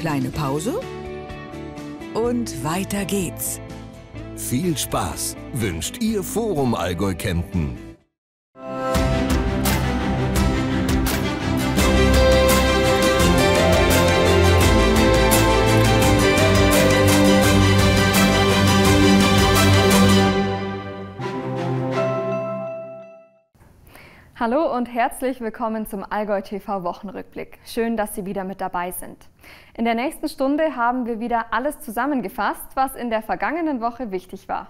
Kleine Pause und weiter geht's. Viel Spaß wünscht Ihr Forum Allgäu Kempten. Hallo und herzlich willkommen zum Allgäu TV Wochenrückblick. Schön, dass Sie wieder mit dabei sind. In der nächsten Stunde haben wir wieder alles zusammengefasst, was in der vergangenen Woche wichtig war.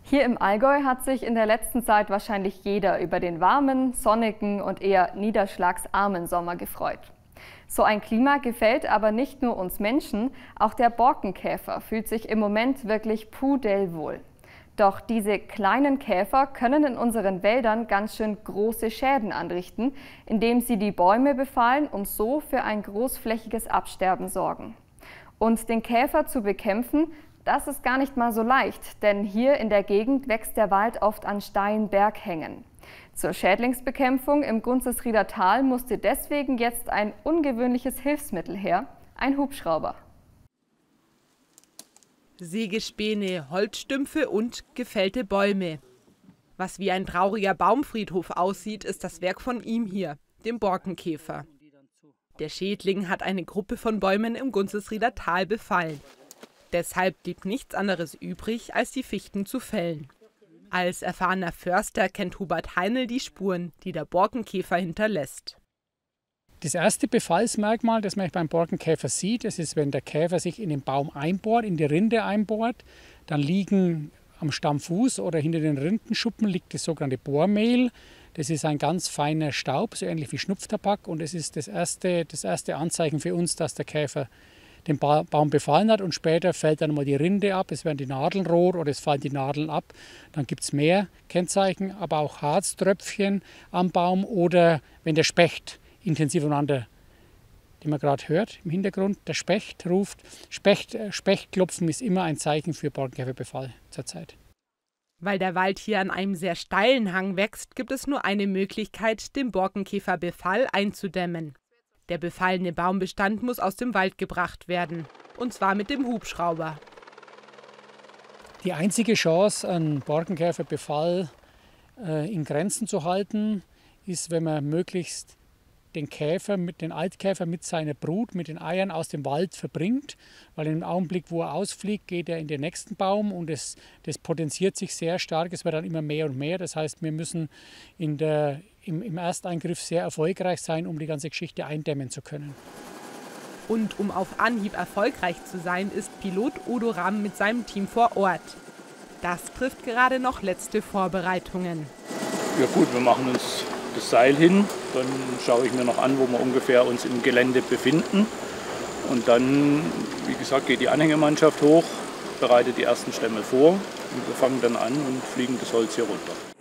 Hier im Allgäu hat sich in der letzten Zeit wahrscheinlich jeder über den warmen, sonnigen und eher niederschlagsarmen Sommer gefreut. So ein Klima gefällt aber nicht nur uns Menschen, auch der Borkenkäfer fühlt sich im Moment wirklich pudelwohl. Doch diese kleinen Käfer können in unseren Wäldern ganz schön große Schäden anrichten, indem sie die Bäume befallen und so für ein großflächiges Absterben sorgen. Und den Käfer zu bekämpfen, das ist gar nicht mal so leicht, denn hier in der Gegend wächst der Wald oft an steilen Berghängen. Zur Schädlingsbekämpfung im Gunzesrieder Tal musste deswegen jetzt ein ungewöhnliches Hilfsmittel her, ein Hubschrauber. Sägespäne, Holzstümpfe und gefällte Bäume. Was wie ein trauriger Baumfriedhof aussieht, ist das Werk von ihm hier, dem Borkenkäfer. Der Schädling hat eine Gruppe von Bäumen im Gunzesrieder Tal befallen. Deshalb blieb nichts anderes übrig, als die Fichten zu fällen. Als erfahrener Förster kennt Hubert Heinl die Spuren, die der Borkenkäfer hinterlässt. Das erste Befallsmerkmal, das man beim Borkenkäfer sieht, das ist, wenn der Käfer sich in den Baum einbohrt, in die Rinde einbohrt, dann liegen am Stammfuß oder hinter den Rindenschuppen liegt das sogenannte Bohrmehl. Das ist ein ganz feiner Staub, so ähnlich wie Schnupftabak und es ist das erste, das erste Anzeichen für uns, dass der Käfer den Baum befallen hat und später fällt dann mal die Rinde ab, es werden die Nadeln rot oder es fallen die Nadeln ab. Dann gibt es mehr Kennzeichen, aber auch Harztröpfchen am Baum oder wenn der Specht intensiv voneinander, den man gerade hört im Hintergrund, der Specht ruft. Specht, äh, Spechtklopfen ist immer ein Zeichen für Borkenkäferbefall zurzeit. Weil der Wald hier an einem sehr steilen Hang wächst, gibt es nur eine Möglichkeit, den Borkenkäferbefall einzudämmen. Der befallene Baumbestand muss aus dem Wald gebracht werden, und zwar mit dem Hubschrauber. Die einzige Chance, einen Borkenkäferbefall äh, in Grenzen zu halten, ist, wenn man möglichst den Käfer, mit den Altkäfer mit seiner Brut, mit den Eiern aus dem Wald verbringt, weil im Augenblick, wo er ausfliegt, geht er in den nächsten Baum und es, das potenziert sich sehr stark. Es wird dann immer mehr und mehr. Das heißt, wir müssen in der, im, im Ersteingriff sehr erfolgreich sein, um die ganze Geschichte eindämmen zu können. Und um auf Anhieb erfolgreich zu sein, ist Pilot Udo Ramm mit seinem Team vor Ort. Das trifft gerade noch letzte Vorbereitungen. Ja gut, wir machen uns das Seil hin. Dann schaue ich mir noch an, wo wir ungefähr uns im Gelände befinden. Und dann, wie gesagt, geht die Anhängemannschaft hoch, bereitet die ersten Stämme vor und wir fangen dann an und fliegen das Holz hier runter.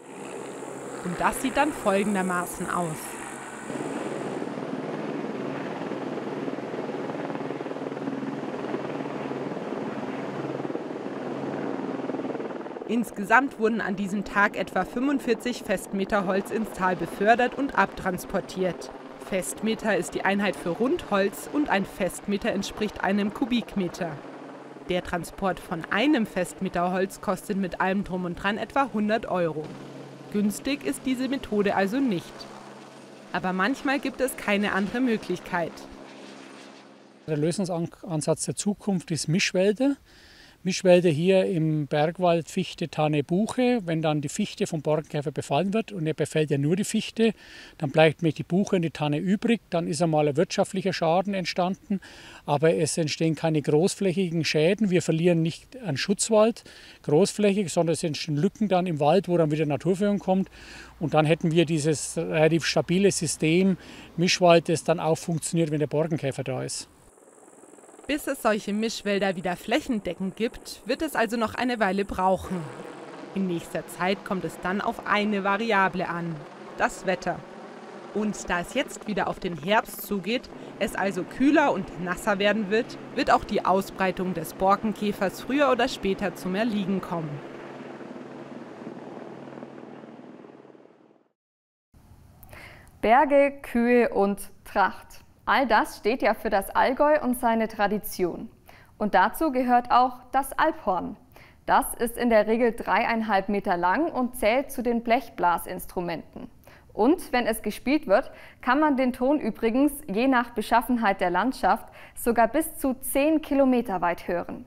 Und das sieht dann folgendermaßen aus. Insgesamt wurden an diesem Tag etwa 45 Festmeter Holz ins Tal befördert und abtransportiert. Festmeter ist die Einheit für Rundholz und ein Festmeter entspricht einem Kubikmeter. Der Transport von einem Festmeter Holz kostet mit allem drum und dran etwa 100 Euro. Günstig ist diese Methode also nicht. Aber manchmal gibt es keine andere Möglichkeit. Der Lösungsansatz der Zukunft ist Mischwälder. Mischwälder hier im Bergwald Fichte, Tanne, Buche. Wenn dann die Fichte vom Borkenkäfer befallen wird und er befällt ja nur die Fichte, dann bleibt mir die Buche und die Tanne übrig. Dann ist einmal ein wirtschaftlicher Schaden entstanden, aber es entstehen keine großflächigen Schäden. Wir verlieren nicht an Schutzwald großflächig, sondern es entstehen Lücken dann im Wald, wo dann wieder Naturführung kommt. Und dann hätten wir dieses relativ stabile System Mischwald, das dann auch funktioniert, wenn der Borkenkäfer da ist. Bis es solche Mischwälder wieder flächendeckend gibt, wird es also noch eine Weile brauchen. In nächster Zeit kommt es dann auf eine Variable an, das Wetter. Und da es jetzt wieder auf den Herbst zugeht, es also kühler und nasser werden wird, wird auch die Ausbreitung des Borkenkäfers früher oder später zum Erliegen kommen. Berge, Kühe und Tracht. All das steht ja für das Allgäu und seine Tradition. Und dazu gehört auch das Alphorn. Das ist in der Regel dreieinhalb Meter lang und zählt zu den Blechblasinstrumenten. Und wenn es gespielt wird, kann man den Ton übrigens je nach Beschaffenheit der Landschaft sogar bis zu 10 Kilometer weit hören.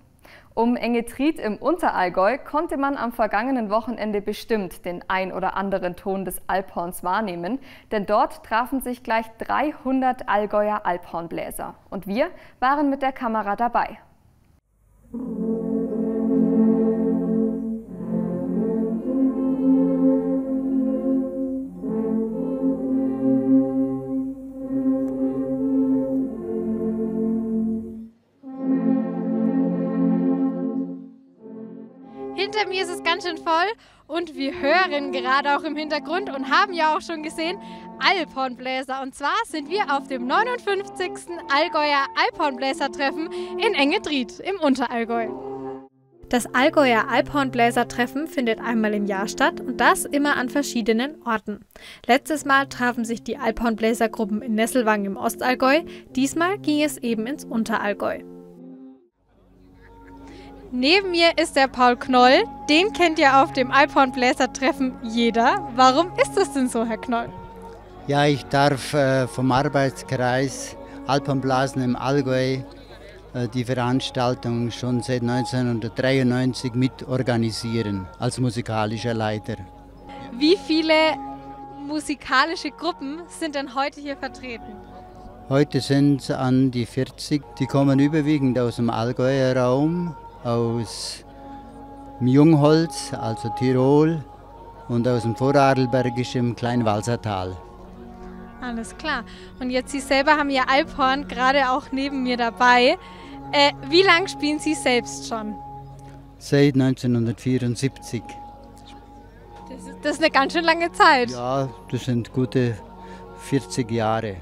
Um Engetrit im Unterallgäu konnte man am vergangenen Wochenende bestimmt den ein oder anderen Ton des Alphorns wahrnehmen, denn dort trafen sich gleich 300 Allgäuer Alphornbläser. Und wir waren mit der Kamera dabei. Hinter mir ist es ganz schön voll und wir hören gerade auch im Hintergrund und haben ja auch schon gesehen Alphornbläser. Und zwar sind wir auf dem 59. Allgäuer Alphornbläsertreffen in Engedried im Unterallgäu. Das Allgäuer Alphornbläsertreffen findet einmal im Jahr statt und das immer an verschiedenen Orten. Letztes Mal trafen sich die Alphornbläsergruppen in Nesselwang im Ostallgäu, diesmal ging es eben ins Unterallgäu. Neben mir ist der Paul Knoll. Den kennt ja auf dem Alphornbläser-Treffen jeder. Warum ist das denn so, Herr Knoll? Ja, ich darf äh, vom Arbeitskreis Alphornblasen im Allgäu äh, die Veranstaltung schon seit 1993 mitorganisieren als musikalischer Leiter. Wie viele musikalische Gruppen sind denn heute hier vertreten? Heute sind es an die 40. Die kommen überwiegend aus dem Allgäuer Raum, aus dem Jungholz, also Tirol, und aus dem Vorarlbergischen Kleinwalsertal. Alles klar. Und jetzt Sie selber haben Ihr Alphorn gerade auch neben mir dabei. Äh, wie lange spielen Sie selbst schon? Seit 1974. Das ist, das ist eine ganz schön lange Zeit. Ja, das sind gute 40 Jahre.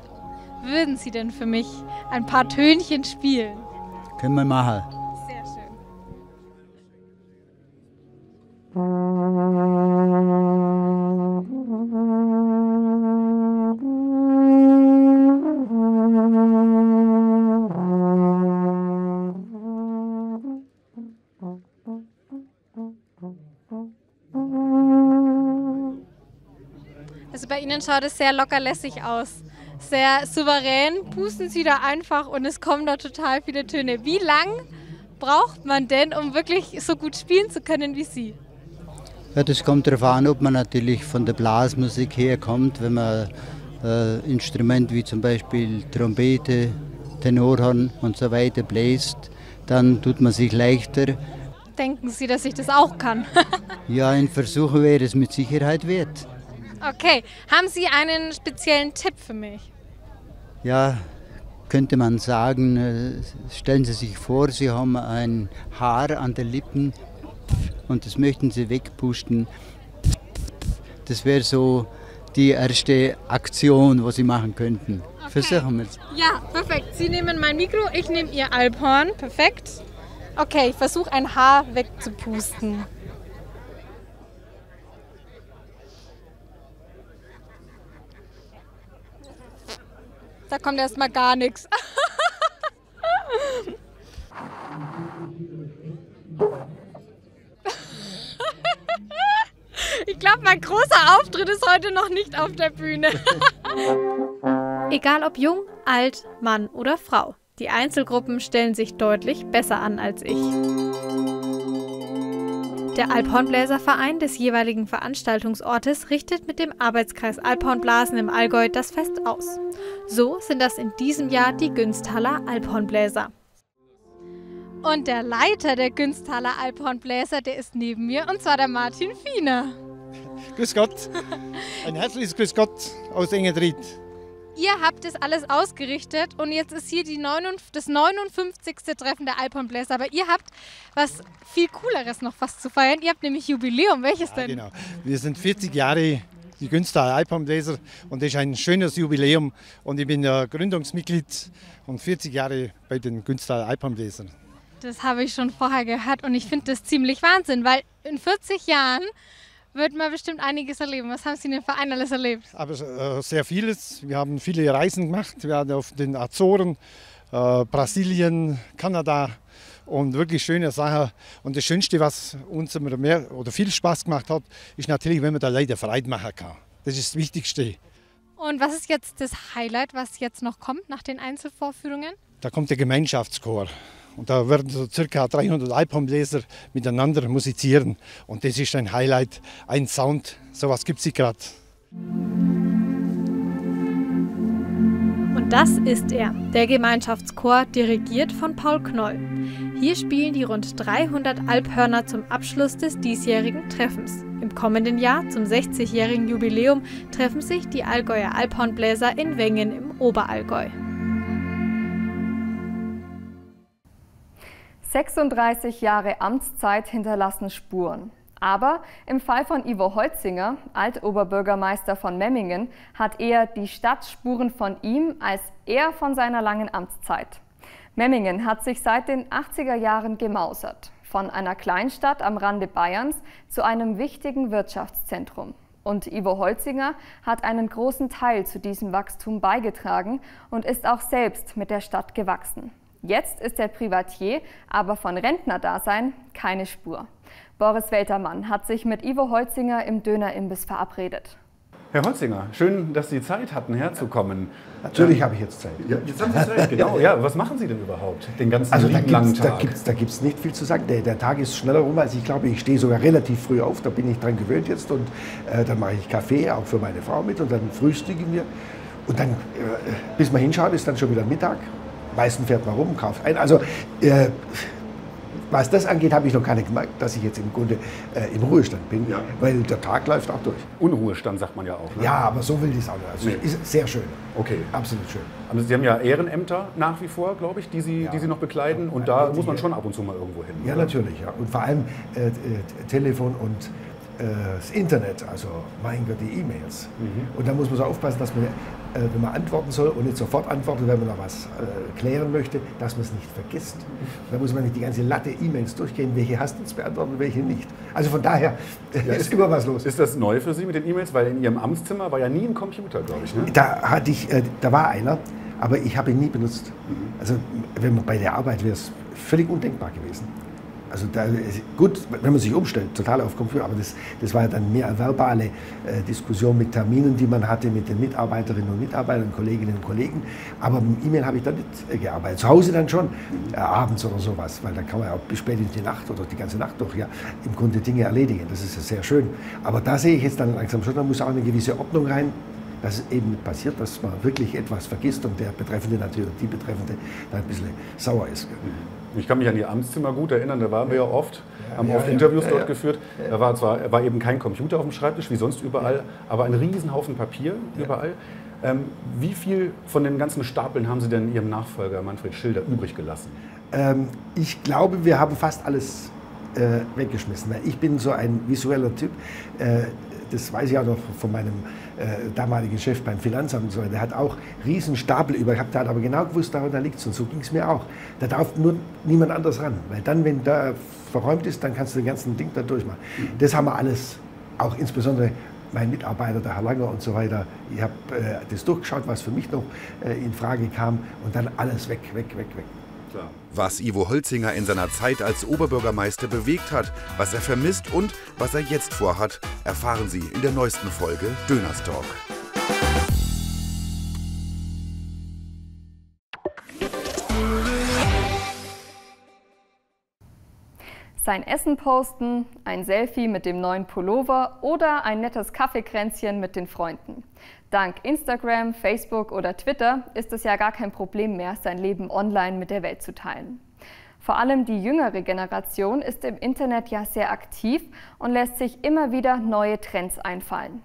Würden Sie denn für mich ein paar Tönchen spielen? Können wir machen. Also bei Ihnen schaut es sehr lockerlässig aus. Sehr souverän, pusten Sie da einfach und es kommen da total viele Töne. Wie lang braucht man denn, um wirklich so gut spielen zu können wie Sie? Ja, das kommt darauf an, ob man natürlich von der Blasmusik herkommt. Wenn man äh, Instrumente wie zum Beispiel Trompete, Tenorhorn und so weiter bläst, dann tut man sich leichter. Denken Sie, dass ich das auch kann? Ja, ein Versuch wäre es mit Sicherheit wert. okay, haben Sie einen speziellen Tipp für mich? Ja, könnte man sagen, äh, stellen Sie sich vor, Sie haben ein Haar an den Lippen und das möchten Sie wegpusten. Das wäre so die erste Aktion, was Sie machen könnten. Versuchen wir es. Ja, perfekt. Sie nehmen mein Mikro, ich nehme Ihr Alphorn. Perfekt. Okay, ich versuche ein Haar wegzupusten. Da kommt erstmal gar nichts. Ich glaube, mein großer Auftritt ist heute noch nicht auf der Bühne. Egal ob jung, alt, Mann oder Frau. Die Einzelgruppen stellen sich deutlich besser an als ich. Der Alphornbläserverein des jeweiligen Veranstaltungsortes richtet mit dem Arbeitskreis Alphornblasen im Allgäu das Fest aus. So sind das in diesem Jahr die Günsthaler Alphornbläser. Und der Leiter der Günsthaler Alphornbläser, der ist neben mir, und zwar der Martin Fiener. Grüß Gott. Ein herzliches Grüß Gott aus Engedried. Ihr habt das alles ausgerichtet und jetzt ist hier die 59, das 59. Treffen der Alphornbläser. Aber ihr habt was viel Cooleres noch fast zu feiern. Ihr habt nämlich Jubiläum. Welches Ja, denn? genau. Wir sind 40 Jahre die Günsthaler Alphornbläser und das ist ein schönes Jubiläum. Und ich bin ja Gründungsmitglied und 40 Jahre bei den Günsthaler Alphornbläsern. Das habe ich schon vorher gehört und ich finde das ziemlich Wahnsinn, weil in 40 Jahren wird man bestimmt einiges erleben. Was haben Sie denn für ein alles erlebt? Aber äh, sehr vieles. Wir haben viele Reisen gemacht. Wir waren auf den Azoren, äh, Brasilien, Kanada und wirklich schöne Sachen. Und das Schönste, was uns immer mehr oder viel Spaß gemacht hat, ist natürlich, wenn man da Leute Freude machen kann. Das ist das Wichtigste. Und was ist jetzt das Highlight, was jetzt noch kommt nach den Einzelvorführungen? Da kommt der Gemeinschaftschor. Und da werden so circa 300 Alphornbläser miteinander musizieren. Und das ist ein Highlight, ein Sound. Sowas gibt es gerade. Und das ist er, der Gemeinschaftschor, dirigiert von Paul Knoll. Hier spielen die rund 300 Alphörner zum Abschluss des diesjährigen Treffens. Im kommenden Jahr, zum 60-jährigen Jubiläum, treffen sich die Allgäuer Alphornbläser in Wengen im Oberallgäu. 36 Jahre Amtszeit hinterlassen Spuren. Aber im Fall von Ivo Holzinger, Altoberbürgermeister von Memmingen, hat eher die Stadt Spuren von ihm als er von seiner langen Amtszeit. Memmingen hat sich seit den 80er Jahren gemausert. Von einer Kleinstadt am Rande Bayerns zu einem wichtigen Wirtschaftszentrum. Und Ivo Holzinger hat einen großen Teil zu diesem Wachstum beigetragen und ist auch selbst mit der Stadt gewachsen. Jetzt ist der Privatier aber von Rentnerdasein keine Spur. Boris Weltermann hat sich mit Ivo Holzinger im Dönerimbiss verabredet. Herr Holzinger, schön, dass Sie Zeit hatten, herzukommen. Natürlich habe ich jetzt Zeit. Ja, jetzt haben Sie Zeit, genau. Ja, was machen Sie denn überhaupt den ganzen also da langen gibt's, da Tag? gibt's, da gibt's nicht viel zu sagen. Der, der Tag ist schneller rum, als ich glaube. Ich stehe sogar relativ früh auf, da bin ich dran gewöhnt jetzt. Und äh, dann mache ich Kaffee, auch für meine Frau mit. Und dann frühstücken wir. Und dann, äh, bis man hinschaut, ist dann schon wieder Mittag. Meistens fährt man rum, kauft ein. Also, äh, was das angeht, habe ich noch nicht gemerkt, dass ich jetzt im Grunde äh, im Ruhestand bin, Ja. weil der Tag läuft auch durch. Unruhestand sagt man ja auch. Ne? Ja, aber so will ich es auch nicht. Also, Nee. ist sehr schön. Okay. Absolut schön. Aber Sie haben ja Ehrenämter nach wie vor, glaube ich, die Sie, Ja. die Sie noch bekleiden. Und da muss man schon ab und zu mal irgendwo hin. Ja, oder? natürlich. Ja. Und vor allem äh, äh, Telefon und äh, das Internet, also mein Gott, die E-Mails. Und da muss man so aufpassen, dass man, wenn man antworten soll und nicht sofort antwortet, wenn man noch was äh, klären möchte, dass man es nicht vergisst. Da muss man nicht die ganze Latte E-Mails durchgehen, welche hast du jetzt beantwortet und welche nicht. Also von daher äh, ist immer was los. Ist das neu für Sie mit den E-Mails? Weil in Ihrem Amtszimmer war ja nie ein Computer, glaube ich. Ne? Da hatte ich, äh, da war einer, aber ich habe ihn nie benutzt. Also wenn man bei der Arbeit wäre es völlig undenkbar gewesen. Also da, gut, wenn man sich umstellt, total auf Computer, aber das, das war ja dann mehr eine verbale äh, Diskussion mit Terminen, die man hatte mit den Mitarbeiterinnen und Mitarbeitern, Kolleginnen und Kollegen. Aber mit E-Mail habe ich da nicht äh, gearbeitet. Zu Hause dann schon, äh, abends oder sowas, weil dann kann man ja auch bis spät in die Nacht oder die ganze Nacht durch ja im Grunde Dinge erledigen. Das ist ja sehr schön. Aber da sehe ich jetzt dann langsam schon, da muss auch eine gewisse Ordnung rein dass es eben nicht passiert, dass man wirklich etwas vergisst und der Betreffende natürlich, die Betreffende, dann ein bisschen sauer ist. Ich kann mich an Ihr Amtszimmer gut erinnern, da waren wir ja oft, haben ja, oft ja. Interviews Ja, dort ja. geführt. Da war zwar war eben kein Computer auf dem Schreibtisch, wie sonst überall, aber ein Riesenhaufen Papier überall. Ähm, wie viel von den ganzen Stapeln haben Sie denn Ihrem Nachfolger Manfred Schilder übrig gelassen? Ähm, ich glaube, wir haben fast alles äh, weggeschmissen. Ich bin so ein visueller Typ. Äh, das weiß ich auch noch von meinem äh, damaligen Chef beim Finanzamt. Und so. Der hat auch riesen Stapel über gehabt, der hat aber genau gewusst, da, da liegt es. Und so ging es mir auch. Da darf nur niemand anders ran. Weil dann, wenn da verräumt ist, dann kannst du den ganzen Ding da durchmachen. Das haben wir alles, auch insbesondere mein Mitarbeiter, der Herr Langer und so weiter. Ich habe äh, das durchgeschaut, was für mich noch äh, in Frage kam. Und dann alles weg, weg, weg, weg. Was Ivo Holzinger in seiner Zeit als Oberbürgermeister bewegt hat, was er vermisst und was er jetzt vorhat, erfahren Sie in der neuesten Folge Dönerstalk. Sein Essen posten, ein Selfie mit dem neuen Pullover oder ein nettes Kaffeekränzchen mit den Freunden. Dank Instagram, Facebook oder Twitter ist es ja gar kein Problem mehr, sein Leben online mit der Welt zu teilen. Vor allem die jüngere Generation ist im Internet ja sehr aktiv und lässt sich immer wieder neue Trends einfallen.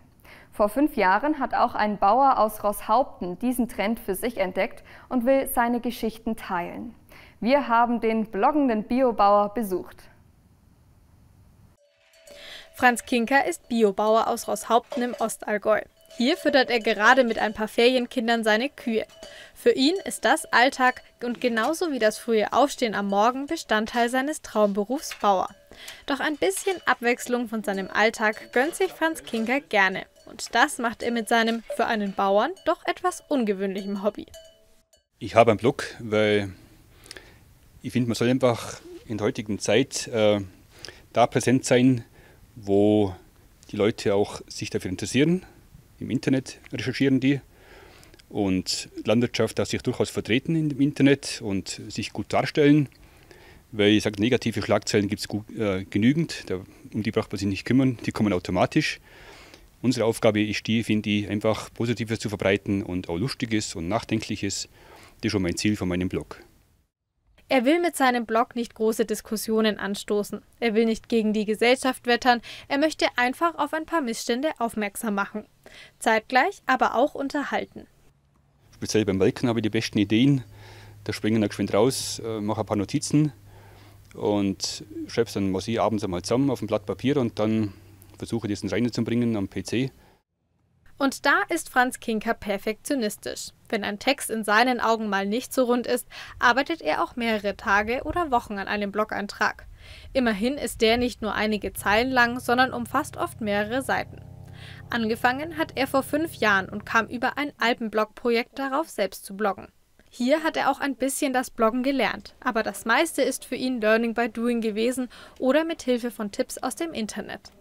Vor fünf Jahren hat auch ein Bauer aus Rosshaupten diesen Trend für sich entdeckt und will seine Geschichten teilen. Wir haben den bloggenden Biobauer besucht. Franz Kinker ist Biobauer aus Rosshaupten im Ostallgäu. Hier füttert er gerade mit ein paar Ferienkindern seine Kühe. Für ihn ist das Alltag und genauso wie das frühe Aufstehen am Morgen Bestandteil seines Traumberufs Bauer. Doch ein bisschen Abwechslung von seinem Alltag gönnt sich Franz Kinker gerne. Und das macht er mit seinem für einen Bauern doch etwas ungewöhnlichen Hobby. Ich habe einen Blog, weil ich finde, man soll einfach in der heutigen Zeit äh, da präsent sein, wo die Leute auch sich dafür interessieren. Im Internet recherchieren die. Und Landwirtschaft darf sich durchaus vertreten im Internet und sich gut darstellen. Weil ich sage, negative Schlagzeilen gibt es äh, genügend, da, um die braucht man sich nicht kümmern, die kommen automatisch. Unsere Aufgabe ist die, finde ich, einfach Positives zu verbreiten und auch Lustiges und Nachdenkliches. Das ist schon mein Ziel von meinem Blog. Er will mit seinem Blog nicht große Diskussionen anstoßen. Er will nicht gegen die Gesellschaft wettern. Er möchte einfach auf ein paar Missstände aufmerksam machen. Zeitgleich aber auch unterhalten. Speziell beim Melken habe ich die besten Ideen. Da springen wir geschwind raus, äh, mache ein paar Notizen und schreibe es dann ich abends einmal zusammen auf ein Blatt Papier und dann versuche ich das ins Reine zu bringen am PC. Und da ist Franz Kinker perfektionistisch. Wenn ein Text in seinen Augen mal nicht so rund ist, arbeitet er auch mehrere Tage oder Wochen an einem Blog-Eintrag. Immerhin ist der nicht nur einige Zeilen lang, sondern umfasst oft mehrere Seiten. Angefangen hat er vor fünf Jahren und kam über ein Alpenblog-Projekt darauf, selbst zu bloggen. Hier hat er auch ein bisschen das Bloggen gelernt, aber das meiste ist für ihn Learning by Doing gewesen oder mit Hilfe von Tipps aus dem Internet.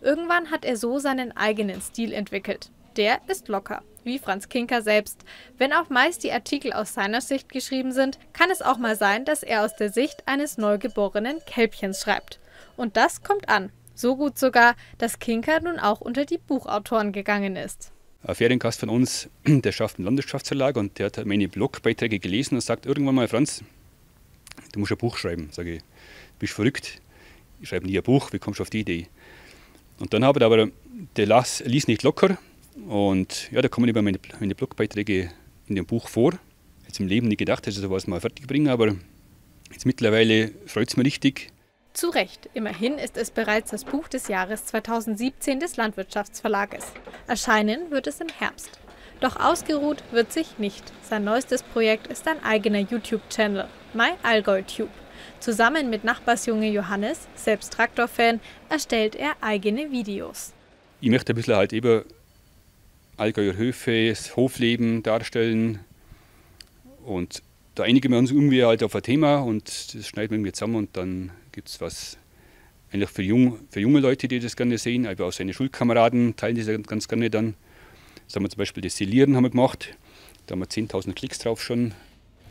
Irgendwann hat er so seinen eigenen Stil entwickelt. Der ist locker, wie Franz Kinker selbst. Wenn auch meist die Artikel aus seiner Sicht geschrieben sind, kann es auch mal sein, dass er aus der Sicht eines neugeborenen Kälbchens schreibt. Und das kommt an. So gut sogar, dass Kinker nun auch unter die Buchautoren gegangen ist. Ein Feriengast von uns, der schafft einen Landwirtschaftsverlag und der hat meine Blogbeiträge gelesen und sagt irgendwann mal, Franz, du musst ein Buch schreiben. Sage ich, bist verrückt? Ich schreibe nie ein Buch, wie kommst du auf die Idee? Und dann habe ich aber, der las, ließ nicht locker und ja, da kommen immer meine, meine Blogbeiträge in dem Buch vor. Jetzt im Leben nie gedacht, dass ich sowas mal fertig bringe, aber jetzt mittlerweile freut es mich richtig. Zu Recht, immerhin ist es bereits das Buch des Jahres 2017 des Landwirtschaftsverlages. Erscheinen wird es im Herbst. Doch ausgeruht wird sich nicht. Sein neuestes Projekt ist ein eigener YouTube-Channel, My Allgäu Tube. Zusammen mit Nachbarsjunge Johannes, selbst Traktorfan, erstellt er eigene Videos. Ich möchte ein bisschen halt über Allgäuer Höfe, das Hofleben darstellen. Und da einigen wir uns irgendwie halt auf ein Thema und das schneiden wir zusammen und dann gibt es was eigentlich für, jung, für junge Leute, die das gerne sehen, aber auch seine Schulkameraden teilen das ganz gerne dann. Das haben wir zum Beispiel das Silieren haben wir gemacht, da haben wir 10.000 Klicks drauf schon.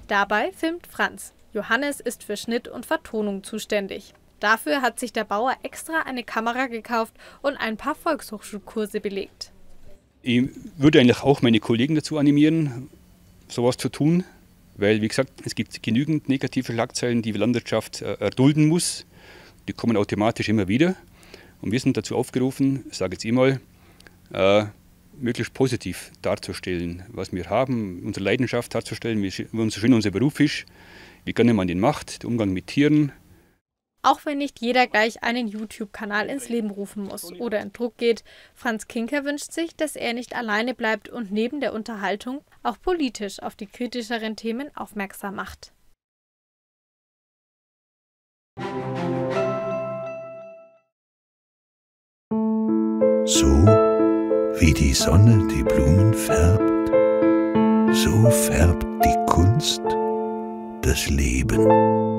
Dabei filmt Franz. Johannes ist für Schnitt und Vertonung zuständig. Dafür hat sich der Bauer extra eine Kamera gekauft und ein paar Volkshochschulkurse belegt. Ich würde eigentlich auch meine Kollegen dazu animieren, sowas zu tun, weil, wie gesagt, es gibt genügend negative Schlagzeilen, die die Landwirtschaft äh, erdulden muss. Die kommen automatisch immer wieder. Und wir sind dazu aufgerufen, ich sage jetzt einmal, äh, möglichst positiv darzustellen, was wir haben, unsere Leidenschaft darzustellen, wie, wie schön unser Beruf ist wie gerne man den macht, der Umgang mit Tieren. Auch wenn nicht jeder gleich einen YouTube-Kanal ins Leben rufen muss oder in Druck geht, Franz Kinker wünscht sich, dass er nicht alleine bleibt und neben der Unterhaltung auch politisch auf die kritischeren Themen aufmerksam macht. So wie die Sonne die Blumen färbt, so färbt die Kunst das Leben.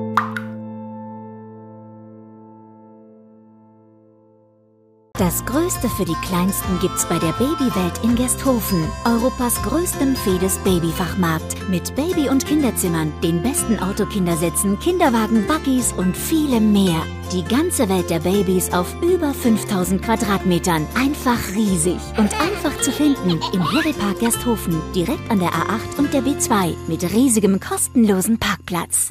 Das Größte für die Kleinsten gibt's bei der Babywelt in Gersthofen. Europas größtem Fedes Babyfachmarkt. Mit Baby- und Kinderzimmern, den besten Autokindersätzen, Kinderwagen, Buggies und vielem mehr. Die ganze Welt der Babys auf über 5000 Quadratmetern. Einfach riesig und einfach zu finden im Hedepark Gersthofen. Direkt an der A8 und der B2 mit riesigem kostenlosen Parkplatz.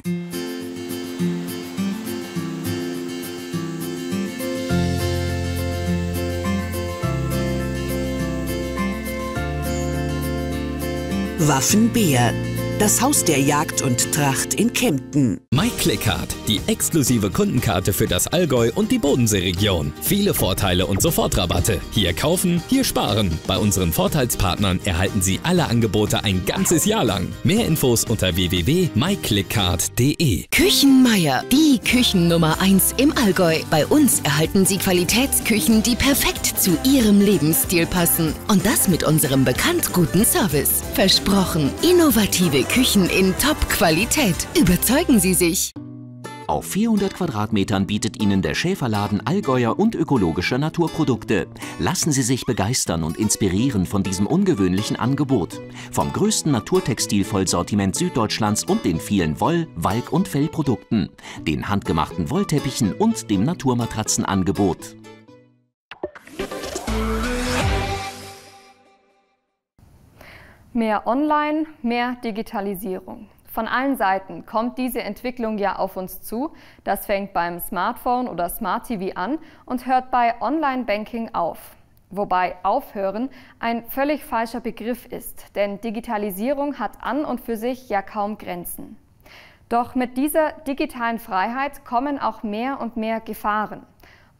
Waffenbär. Das Haus der Jagd und Tracht in Kempten. MyClickcard, die exklusive Kundenkarte für das Allgäu und die Bodenseeregion. Viele Vorteile und Sofortrabatte. Hier kaufen, hier sparen. Bei unseren Vorteilspartnern erhalten Sie alle Angebote ein ganzes Jahr lang. Mehr Infos unter www.myclickcard.de. Küchenmeier, die Küchen Nummer 1 im Allgäu. Bei uns erhalten Sie Qualitätsküchen, die perfekt zu Ihrem Lebensstil passen. Und das mit unserem bekannt guten Service. Versprochen, innovative Küchen in Top-Qualität. Überzeugen Sie sich. Auf 400 Quadratmetern bietet Ihnen der Schäferladen Allgäuer und ökologische Naturprodukte. Lassen Sie sich begeistern und inspirieren von diesem ungewöhnlichen Angebot. Vom größten Naturtextilvollsortiment Süddeutschlands und den vielen Woll-, Walk- und Fellprodukten, den handgemachten Wollteppichen und dem Naturmatratzenangebot. Mehr Online, mehr Digitalisierung. Von allen Seiten kommt diese Entwicklung ja auf uns zu. Das fängt beim Smartphone oder Smart TV an und hört bei Online-Banking auf. Wobei aufhören ein völlig falscher Begriff ist, denn Digitalisierung hat an und für sich ja kaum Grenzen. Doch mit dieser digitalen Freiheit kommen auch mehr und mehr Gefahren.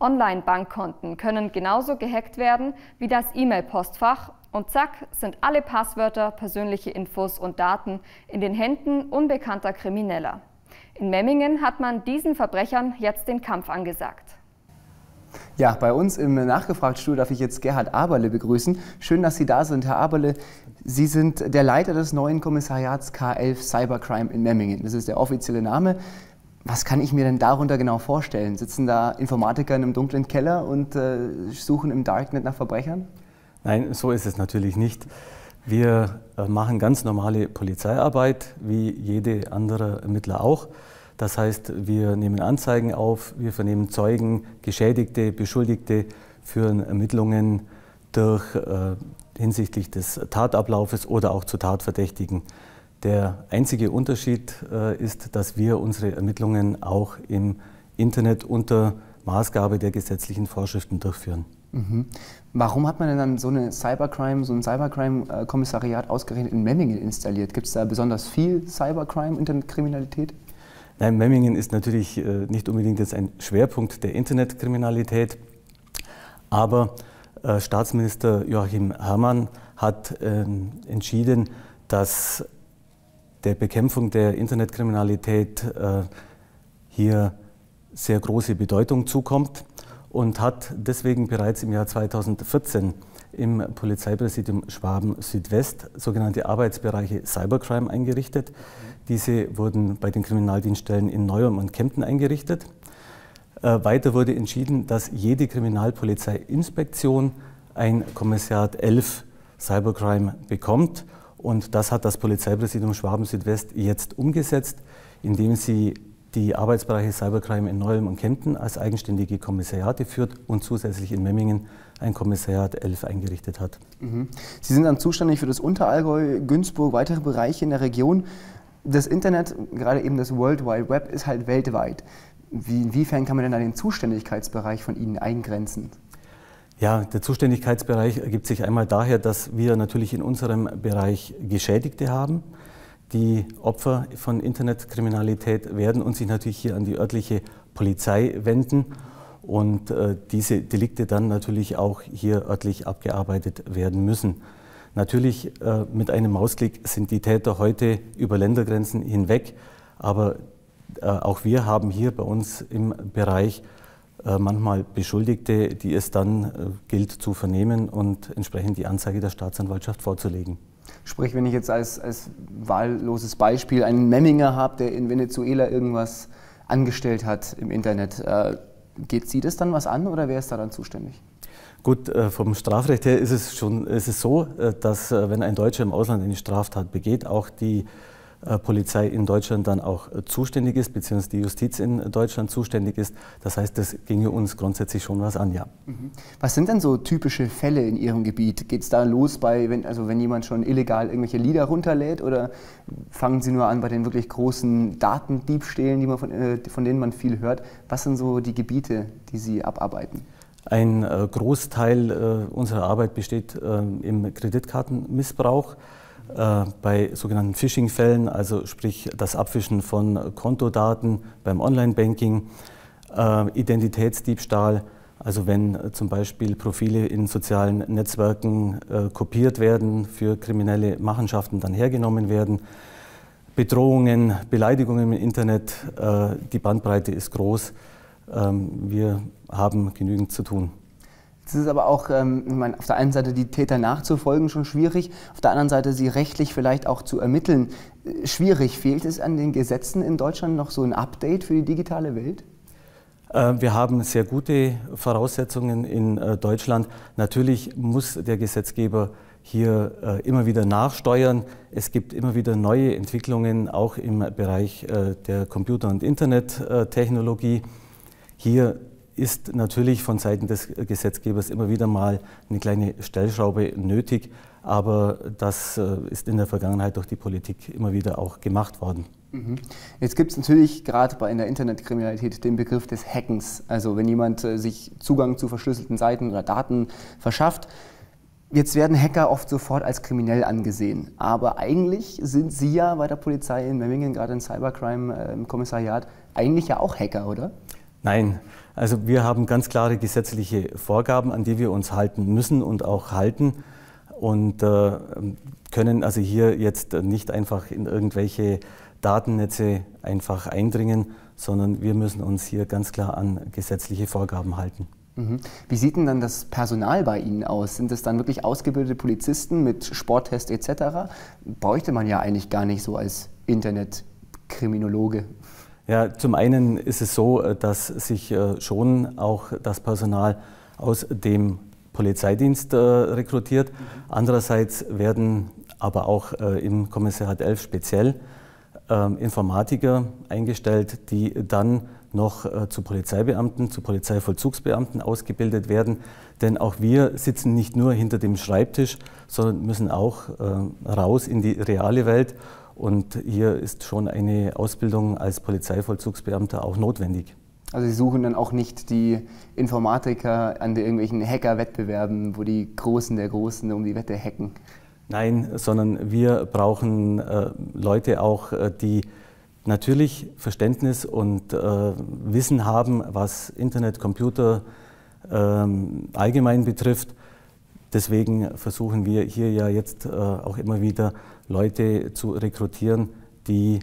Online-Bankkonten können genauso gehackt werden wie das E-Mail-Postfach und zack sind alle Passwörter, persönliche Infos und Daten in den Händen unbekannter Krimineller. In Memmingen hat man diesen Verbrechern jetzt den Kampf angesagt. Ja, bei uns im Nachgefragt-Studio darf ich jetzt Gerhard Aberle begrüßen. Schön, dass Sie da sind, Herr Aberle. Sie sind der Leiter des neuen Kommissariats K11 Cybercrime in Memmingen. Das ist der offizielle Name. Was kann ich mir denn darunter genau vorstellen? Sitzen da Informatiker in einem dunklen Keller und äh, suchen im Darknet nach Verbrechern? Nein, so ist es natürlich nicht. Wir äh, machen ganz normale Polizeiarbeit, wie jede andere Ermittler auch. Das heißt, wir nehmen Anzeigen auf, wir vernehmen Zeugen, Geschädigte, Beschuldigte, führen Ermittlungen durch äh, hinsichtlich des Tatablaufes oder auch zu Tatverdächtigen. Der einzige Unterschied äh, ist, dass wir unsere Ermittlungen auch im Internet unter Maßgabe der gesetzlichen Vorschriften durchführen. Mhm. Warum hat man denn dann so eine Cybercrime, so ein Cybercrime-Kommissariat ausgerechnet in Memmingen installiert? Gibt es da besonders viel Cybercrime, Internetkriminalität? Nein, Memmingen ist natürlich äh, nicht unbedingt jetzt ein Schwerpunkt der Internetkriminalität, aber äh, Staatsminister Joachim Herrmann hat ähm, entschieden, dass der Bekämpfung der Internetkriminalität äh, hier sehr große Bedeutung zukommt und hat deswegen bereits im Jahr 2014 im Polizeipräsidium Schwaben Südwest sogenannte Arbeitsbereiche Cybercrime eingerichtet. Diese wurden bei den Kriminaldienststellen in Neuem und Kempten eingerichtet. Äh, weiter wurde entschieden, dass jede Kriminalpolizeiinspektion ein Kommissariat 11 Cybercrime bekommt. Und das hat das Polizeipräsidium Schwaben Südwest jetzt umgesetzt, indem sie die Arbeitsbereiche Cybercrime in Neuem und Kempten als eigenständige Kommissariate führt und zusätzlich in Memmingen ein Kommissariat 11 eingerichtet hat. Mhm. Sie sind dann zuständig für das Unterallgäu, Günzburg, weitere Bereiche in der Region. Das Internet, gerade eben das World Wide Web, ist halt weltweit. Wie, inwiefern kann man denn da den Zuständigkeitsbereich von Ihnen eingrenzen? Ja, der Zuständigkeitsbereich ergibt sich einmal daher, dass wir natürlich in unserem Bereich Geschädigte haben die Opfer von Internetkriminalität werden und sich natürlich hier an die örtliche Polizei wenden und äh, diese Delikte dann natürlich auch hier örtlich abgearbeitet werden müssen. Natürlich äh, mit einem Mausklick sind die Täter heute über Ländergrenzen hinweg, aber äh, auch wir haben hier bei uns im Bereich äh, manchmal Beschuldigte, die es dann äh, gilt zu vernehmen und entsprechend die Anzeige der Staatsanwaltschaft vorzulegen. Sprich, wenn ich jetzt als, als wahlloses Beispiel einen Memminger habe, der in Venezuela irgendwas angestellt hat im Internet, äh, geht Sie das dann was an oder wer ist da dann zuständig? Gut, äh, vom Strafrecht her ist es schon ist es so, äh, dass äh, wenn ein Deutscher im Ausland eine Straftat begeht, auch die Polizei in Deutschland dann auch äh, zuständig ist, beziehungsweise die Justiz in Deutschland zuständig ist. Das heißt, das ginge uns grundsätzlich schon was an, ja. Mhm. Was sind denn so typische Fälle in Ihrem Gebiet? Geht es da los bei, wenn, also wenn jemand schon illegal irgendwelche Lieder runterlädt oder fangen Sie nur an bei den wirklich großen Datendiebstählen, die man von, äh, von denen man viel hört? Was sind so die Gebiete, die Sie abarbeiten? Ein Großteil unserer Arbeit besteht im Kreditkartenmissbrauch. Äh, bei sogenannten Phishing-Fällen, also sprich das Abfischen von Kontodaten beim Online-Banking, äh, Identitätsdiebstahl, also wenn zum Beispiel Profile in sozialen Netzwerken äh, kopiert werden, für kriminelle Machenschaften dann hergenommen werden, Bedrohungen, Beleidigungen im Internet, die Bandbreite ist groß. Ähm, wir haben genügend zu tun. Es ist aber auch, ähm, ich meine, auf der einen Seite die Täter nachzufolgen schon schwierig, auf der anderen Seite sie rechtlich vielleicht auch zu ermitteln äh, schwierig. Fehlt es an den Gesetzen in Deutschland noch so ein Update für die digitale Welt? Äh, wir haben sehr gute Voraussetzungen in äh, Deutschland. Natürlich muss der Gesetzgeber hier immer wieder nachsteuern. Es gibt immer wieder neue Entwicklungen, auch im Bereich der Computer- und Internettechnologie. Hier ist natürlich von Seiten des Gesetzgebers immer wieder mal eine kleine Stellschraube nötig, aber das äh, ist in der Vergangenheit durch die Politik immer wieder auch gemacht worden. Mhm. Jetzt gibt es natürlich gerade bei in der Internetkriminalität den Begriff des Hackens. Also wenn jemand äh, sich Zugang zu verschlüsselten Seiten oder Daten verschafft, Jetzt werden Hacker oft sofort als kriminell angesehen. Aber eigentlich sind Sie ja bei der Polizei in Memmingen, gerade äh, im Kommissariat, eigentlich ja auch Hacker, oder? Nein, also wir haben ganz klare gesetzliche Vorgaben, an die wir uns halten müssen und auch halten und äh, können also hier jetzt nicht einfach in irgendwelche Datennetze einfach eindringen, sondern wir müssen uns hier ganz klar an gesetzliche Vorgaben halten. Mhm. Wie sieht denn dann das Personal bei Ihnen aus? Sind es dann wirklich ausgebildete Polizisten mit Sporttest etc.? Bräuchte man ja eigentlich gar nicht so als Internetkriminologe. Ja, zum einen ist es so, äh, dass sich äh, schon auch das Personal aus dem Polizeidienst äh, rekrutiert. Mhm. Andererseits werden aber auch im Kommissariat 11 speziell ähm, Informatiker eingestellt, die dann noch zu Polizeibeamten, zu Polizeivollzugsbeamten ausgebildet werden. Denn auch wir sitzen nicht nur hinter dem Schreibtisch, sondern müssen auch raus in die reale Welt und hier ist schon eine Ausbildung als Polizeivollzugsbeamter auch notwendig. Also Sie suchen dann auch nicht die Informatiker an irgendwelchen Hacker-Wettbewerben, wo die Großen der Großen um die Wette hacken? Nein, sondern wir brauchen äh, Leute auch, äh, die natürlich Verständnis und äh, Wissen haben, was Internet, Computer ähm, allgemein betrifft. Deswegen versuchen wir hier ja jetzt äh, auch immer wieder Leute zu rekrutieren, die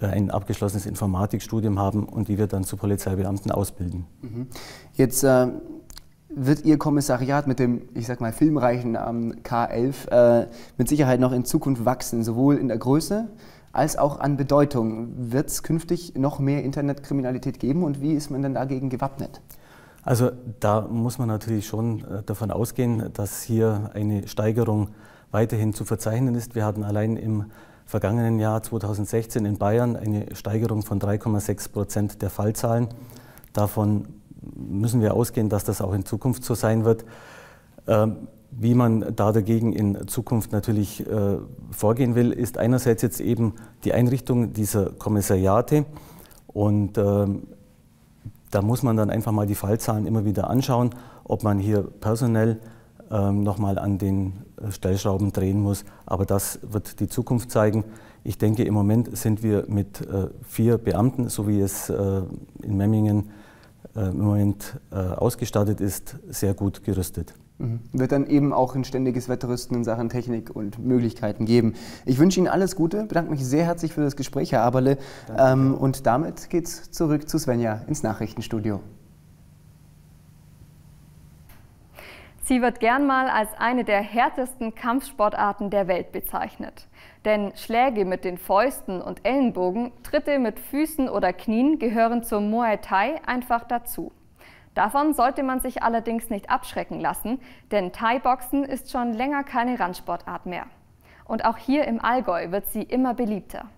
äh, ein abgeschlossenes Informatikstudium haben und die wir dann zu Polizeibeamten ausbilden. Mhm. Jetzt äh, wird Ihr Kommissariat mit dem, ich sag mal, filmreichen Namen K11 äh, mit Sicherheit noch in Zukunft wachsen, sowohl in der Größe als auch an Bedeutung. Wird es künftig noch mehr Internetkriminalität geben und wie ist man denn dagegen gewappnet? Also da muss man natürlich schon äh, davon ausgehen, dass hier eine Steigerung weiterhin zu verzeichnen ist. Wir hatten allein im vergangenen Jahr 2016 in Bayern eine Steigerung von 3,6 Prozent der Fallzahlen. Davon müssen wir ausgehen, dass das auch in Zukunft so sein wird. Ähm, wie man da dagegen in Zukunft natürlich äh, vorgehen will, ist einerseits jetzt eben die Einrichtung dieser Kommissariate. Und ähm, da muss man dann einfach mal die Fallzahlen immer wieder anschauen, ob man hier personell ähm, nochmal an den äh, Stellschrauben drehen muss. Aber das wird die Zukunft zeigen. Ich denke, im Moment sind wir mit äh, vier Beamten, so wie es äh, in Memmingen äh, im Moment ausgestattet ist, sehr gut gerüstet. Mhm. Wird dann eben auch ein ständiges Wettrüsten in Sachen Technik und Möglichkeiten geben. Ich wünsche Ihnen alles Gute, bedanke mich sehr herzlich für das Gespräch, Herr Aberle. Ähm, und damit geht's zurück zu Svenja ins Nachrichtenstudio. Sie wird gern mal als eine der härtesten Kampfsportarten der Welt bezeichnet. Denn Schläge mit den Fäusten und Ellenbogen, Tritte mit Füßen oder Knien gehören zum Muay Thai einfach dazu. Davon sollte man sich allerdings nicht abschrecken lassen, denn Thai-Boxen ist schon länger keine Randsportart mehr. Und auch hier im Allgäu wird sie immer beliebter.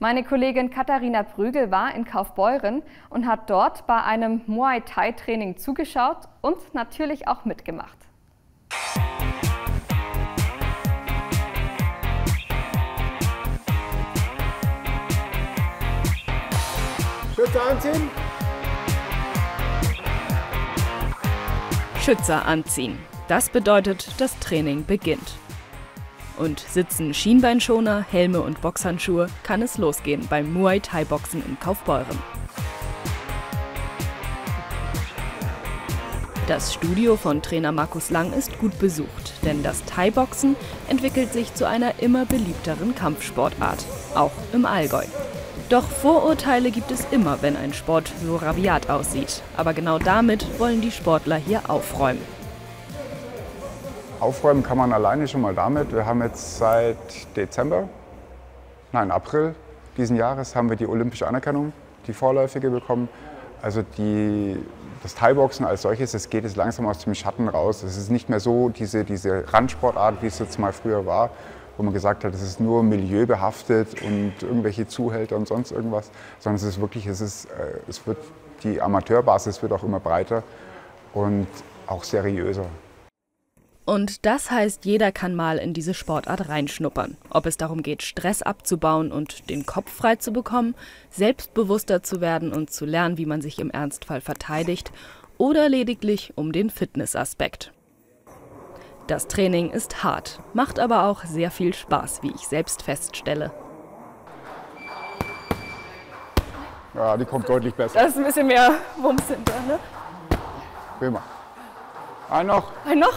Meine Kollegin Katharina Prügel war in Kaufbeuren und hat dort bei einem Muay Thai-Training zugeschaut und natürlich auch mitgemacht. Schütze anziehen. Schützer anziehen. Das bedeutet, das Training beginnt. Und sitzen Schienbeinschoner, Helme und Boxhandschuhe, kann es losgehen beim Muay Thai Boxen in Kaufbeuren. Das Studio von Trainer Markus Lang ist gut besucht, denn das Thai-Boxen entwickelt sich zu einer immer beliebteren Kampfsportart, auch im Allgäu. Doch Vorurteile gibt es immer, wenn ein Sport so rabiat aussieht. Aber genau damit wollen die Sportler hier aufräumen. Aufräumen kann man alleine schon mal damit. Wir haben jetzt seit Dezember, nein April diesen Jahres, haben wir die olympische Anerkennung, die vorläufige bekommen. Also die, das Thai-Boxen als solches, es geht jetzt langsam aus dem Schatten raus. Es ist nicht mehr so diese, diese Randsportart, wie es jetzt mal früher war, wo man gesagt hat, es ist nur milieubehaftet und irgendwelche Zuhälter und sonst irgendwas, sondern es ist wirklich, es, ist, äh, es wird, die Amateurbasis wird auch immer breiter und auch seriöser. Und das heißt, jeder kann mal in diese Sportart reinschnuppern. Ob es darum geht, Stress abzubauen und den Kopf frei zu bekommen, selbstbewusster zu werden und zu lernen, wie man sich im Ernstfall verteidigt, oder lediglich um den Fitnessaspekt. Das Training ist hart, macht aber auch sehr viel Spaß, wie ich selbst feststelle. Ja, die kommt deutlich besser. Da ist ein bisschen mehr Wumms hinter, ne? Prima. Ein noch. Ein noch?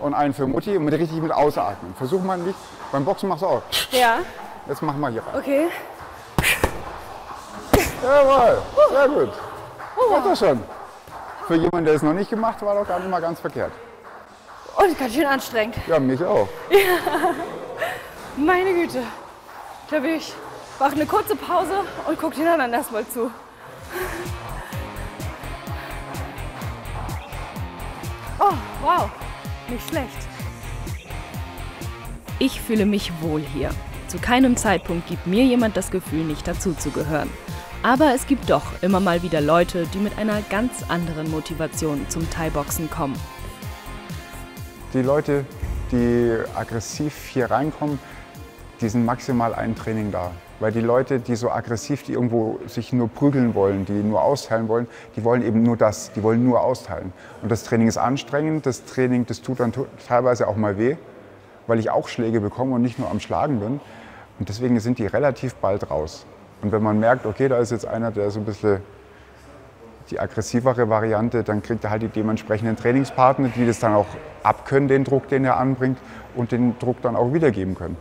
Und einen für Mutti und mit richtig mit ausatmen. Versuch mal nicht. Beim Boxen machst du auch. Ja. Jetzt machen wir hier rein. Okay. Jawohl, sehr gut. Macht das schon. Für jemanden, der es noch nicht gemacht hat, war doch gar nicht mal ganz verkehrt. Und ganz schön anstrengend. Ja, mich auch. Ja. Meine Güte. Ich glaube, ich mache eine kurze Pause und gucke den anderen erstmal zu. Oh, wow. Nicht schlecht. Ich fühle mich wohl hier. Zu keinem Zeitpunkt gibt mir jemand das Gefühl, nicht dazuzugehören. Aber es gibt doch immer mal wieder Leute, die mit einer ganz anderen Motivation zum Thai-Boxen kommen. Die Leute, die aggressiv hier reinkommen, die sind maximal ein Training da. Weil die Leute, die so aggressiv, die irgendwo sich nur prügeln wollen, die nur austeilen wollen, die wollen eben nur das, die wollen nur austeilen. Und das Training ist anstrengend, das Training, das tut dann teilweise auch mal weh, weil ich auch Schläge bekomme und nicht nur am Schlagen bin. Und deswegen sind die relativ bald raus. Und wenn man merkt, okay, da ist jetzt einer, der so ein bisschen die aggressivere Variante, dann kriegt er halt die dementsprechenden Trainingspartner, die das dann auch abkönnen, den Druck, den er anbringt und den Druck dann auch wiedergeben können.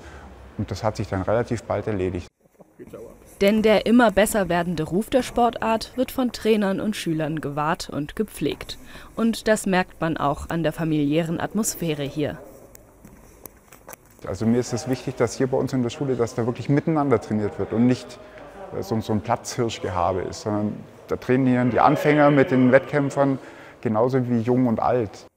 Und das hat sich dann relativ bald erledigt. Denn der immer besser werdende Ruf der Sportart wird von Trainern und Schülern gewahrt und gepflegt. Und das merkt man auch an der familiären Atmosphäre hier. Also mir ist es wichtig, dass hier bei uns in der Schule, dass da wirklich miteinander trainiert wird und nicht so, so ein Platzhirschgehabe ist, sondern da trainieren die Anfänger mit den Wettkämpfern genauso wie jung und alt.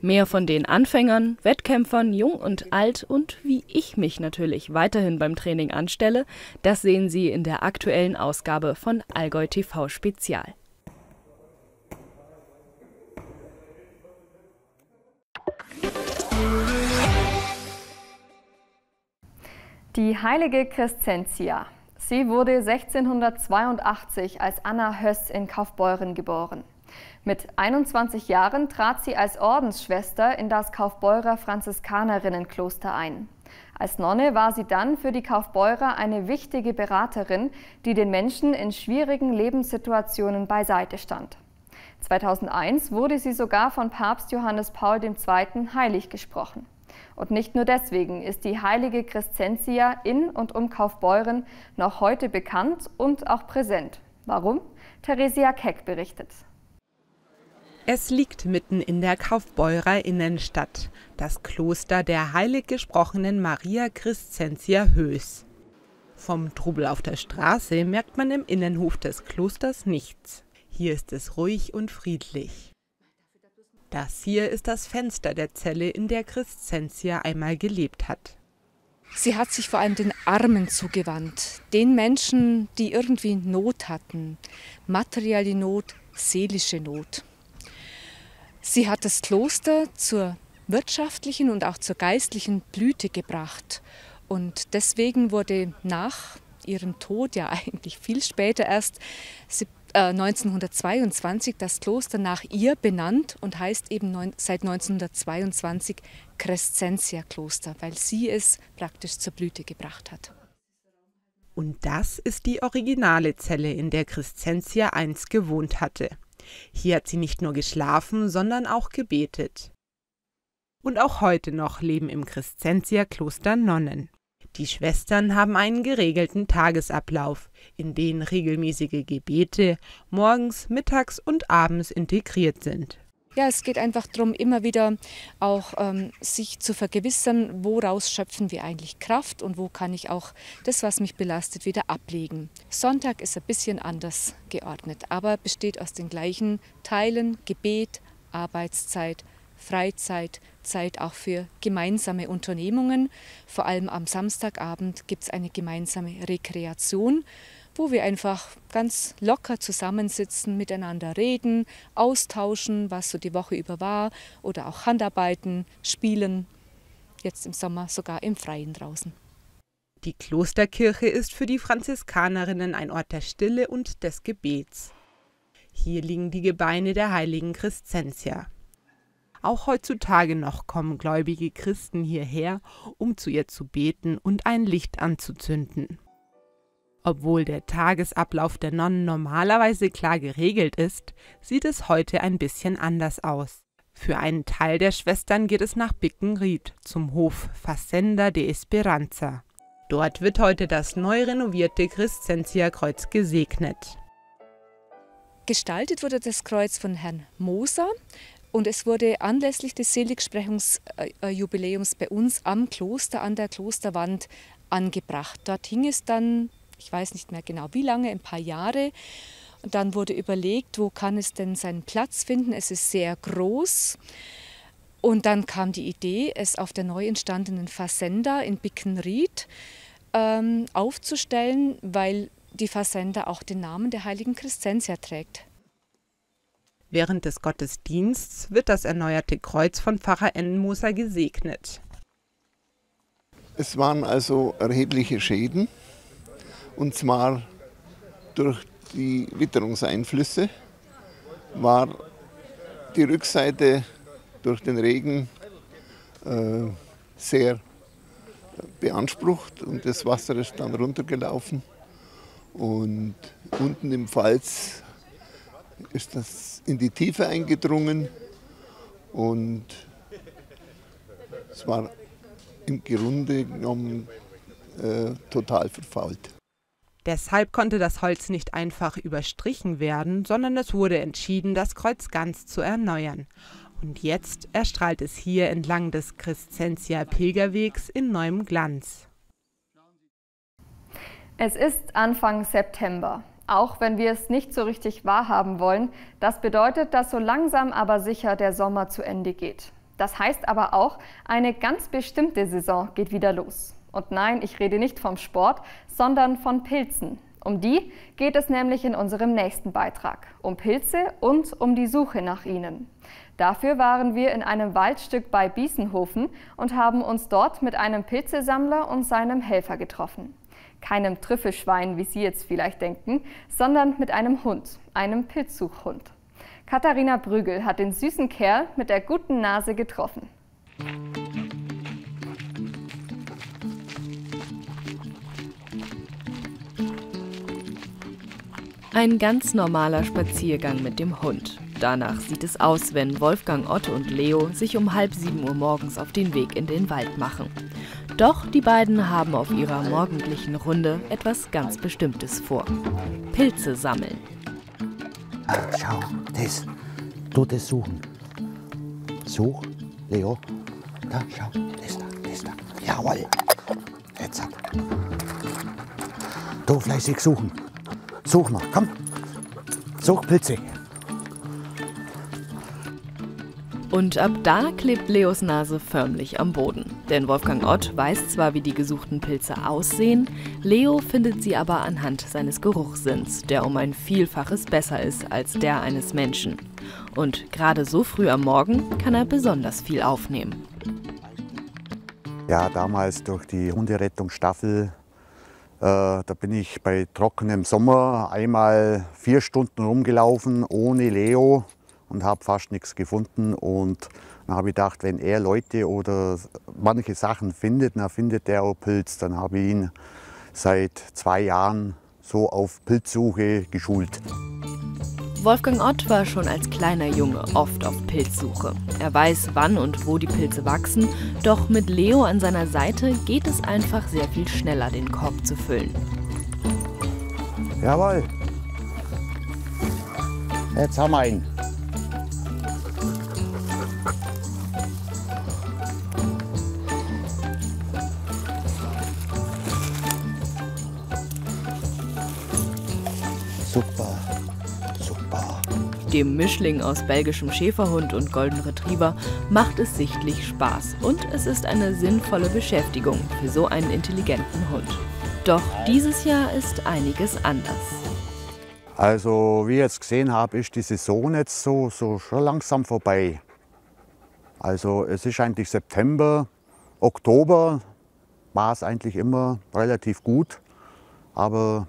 Mehr von den Anfängern, Wettkämpfern, jung und alt und wie ich mich natürlich weiterhin beim Training anstelle, das sehen Sie in der aktuellen Ausgabe von Allgäu TV Spezial. Die heilige Crescentia. Sie wurde 1682 als Anna Höss in Kaufbeuren geboren. Mit 21 Jahren trat sie als Ordensschwester in das Kaufbeurer Franziskanerinnenkloster ein. Als Nonne war sie dann für die Kaufbeurer eine wichtige Beraterin, die den Menschen in schwierigen Lebenssituationen beiseite stand. 2001 wurde sie sogar von Papst Johannes Paul II. heilig gesprochen. Und nicht nur deswegen ist die heilige Crescentia in und um Kaufbeuren noch heute bekannt und auch präsent. Warum? Theresia Keck berichtet. Es liegt mitten in der Kaufbeurer Innenstadt, das Kloster der heilig gesprochenen Maria Crescentia Höß. Vom Trubel auf der Straße merkt man im Innenhof des Klosters nichts. Hier ist es ruhig und friedlich. Das hier ist das Fenster der Zelle, in der Crescentia einmal gelebt hat. Sie hat sich vor allem den Armen zugewandt, den Menschen, die irgendwie Not hatten, materielle Not, seelische Not. Sie hat das Kloster zur wirtschaftlichen und auch zur geistlichen Blüte gebracht. Und deswegen wurde nach ihrem Tod, ja eigentlich viel später erst, 1922 das Kloster nach ihr benannt und heißt eben seit 1922 Crescentia Kloster, weil sie es praktisch zur Blüte gebracht hat. Und das ist die originale Zelle, in der Crescentia einst gewohnt hatte. Hier hat sie nicht nur geschlafen, sondern auch gebetet. Und auch heute noch leben im Crescentia Kloster Nonnen. Die Schwestern haben einen geregelten Tagesablauf, in den regelmäßige Gebete morgens, mittags und abends integriert sind. Ja, es geht einfach darum, immer wieder auch ähm, sich zu vergewissern, woraus schöpfen wir eigentlich Kraft und wo kann ich auch das, was mich belastet, wieder ablegen. Sonntag ist ein bisschen anders geordnet, aber besteht aus den gleichen Teilen Gebet, Arbeitszeit, Freizeit, Zeit auch für gemeinsame Unternehmungen. Vor allem am Samstagabend gibt es eine gemeinsame Rekreation, wo wir einfach ganz locker zusammensitzen, miteinander reden, austauschen, was so die Woche über war oder auch Handarbeiten, spielen. Jetzt im Sommer sogar im Freien draußen. Die Klosterkirche ist für die Franziskanerinnen ein Ort der Stille und des Gebets. Hier liegen die Gebeine der heiligen Crescentia. Auch heutzutage noch kommen gläubige Christen hierher, um zu ihr zu beten und ein Licht anzuzünden. Obwohl der Tagesablauf der Nonnen normalerweise klar geregelt ist, sieht es heute ein bisschen anders aus. Für einen Teil der Schwestern geht es nach Bickenried zum Hof Facenda de Esperanza. Dort wird heute das neu renovierte Crescentia-Kreuz gesegnet. Gestaltet wurde das Kreuz von Herrn Moser. Und es wurde anlässlich des Seligsprechungsjubiläums bei uns am Kloster, an der Klosterwand angebracht. Dort hing es dann, ich weiß nicht mehr genau wie lange, ein paar Jahre. Und dann wurde überlegt, wo kann es denn seinen Platz finden. Es ist sehr groß. Und dann kam die Idee, es auf der neu entstandenen Fazenda in Bickenried ähm, aufzustellen, weil die Fazenda auch den Namen der heiligen Crescentia trägt. Während des Gottesdienstes wird das erneuerte Kreuz von Pfarrer Enmoser gesegnet. Es waren also erhebliche Schäden, und zwar durch die Witterungseinflüsse war die Rückseite durch den Regen äh, sehr beansprucht und das Wasser ist dann runtergelaufen. Und unten im Pfalz ist das in die Tiefe eingedrungen und es war im Grunde genommen äh, total verfault. Deshalb konnte das Holz nicht einfach überstrichen werden, sondern es wurde entschieden, das Kreuz ganz zu erneuern. Und jetzt erstrahlt es hier entlang des Crescentia Pilgerwegs in neuem Glanz. Es ist Anfang September auch wenn wir es nicht so richtig wahrhaben wollen. Das bedeutet, dass so langsam aber sicher der Sommer zu Ende geht. Das heißt aber auch, eine ganz bestimmte Saison geht wieder los. Und nein, ich rede nicht vom Sport, sondern von Pilzen. Um die geht es nämlich in unserem nächsten Beitrag. Um Pilze und um die Suche nach ihnen. Dafür waren wir in einem Waldstück bei Biesenhofen und haben uns dort mit einem Pilzesammler und seinem Helfer getroffen. Keinem Trüffelschwein, wie Sie jetzt vielleicht denken, sondern mit einem Hund, einem Pilzsuchhund. Katharina Brügel hat den süßen Kerl mit der guten Nase getroffen. Ein ganz normaler Spaziergang mit dem Hund. Danach sieht es aus, wenn Wolfgang, Otto und Leo sich um halb sieben Uhr morgens auf den Weg in den Wald machen. Doch die beiden haben auf ihrer morgendlichen Runde etwas ganz Bestimmtes vor. Pilze sammeln. Ah, schau, das. Du das suchen. Such, Leo. Da, schau, das da, das da. Jawohl. Jetzt hat. Du fleißig suchen. Such mal, komm. Such Pilze. Und ab da klebt Leos Nase förmlich am Boden. Denn Wolfgang Ott weiß zwar, wie die gesuchten Pilze aussehen, Leo findet sie aber anhand seines Geruchssinns, der um ein Vielfaches besser ist als der eines Menschen. Und gerade so früh am Morgen kann er besonders viel aufnehmen. Ja, damals durch die Hunderettungsstaffel da bin ich bei trockenem Sommer einmal vier Stunden rumgelaufen ohne Leo und habe fast nichts gefunden. Und dann habe ich gedacht, wenn er Leute oder manche Sachen findet, dann findet er auch Pilz. Dann habe ich ihn seit zwei Jahren so auf Pilzsuche geschult. Wolfgang Ott war schon als kleiner Junge oft auf Pilzsuche. Er weiß, wann und wo die Pilze wachsen, doch mit Leo an seiner Seite geht es einfach sehr viel schneller, den Korb zu füllen. Jawohl. Jetzt haben wir ihn. Super. Dem Mischling aus belgischem Schäferhund und Golden Retriever macht es sichtlich Spaß und es ist eine sinnvolle Beschäftigung für so einen intelligenten Hund. Doch dieses Jahr ist einiges anders. Also wie ich jetzt gesehen habe, ist die Saison jetzt so, so schon langsam vorbei. Also es ist eigentlich September, Oktober war es eigentlich immer relativ gut. Aber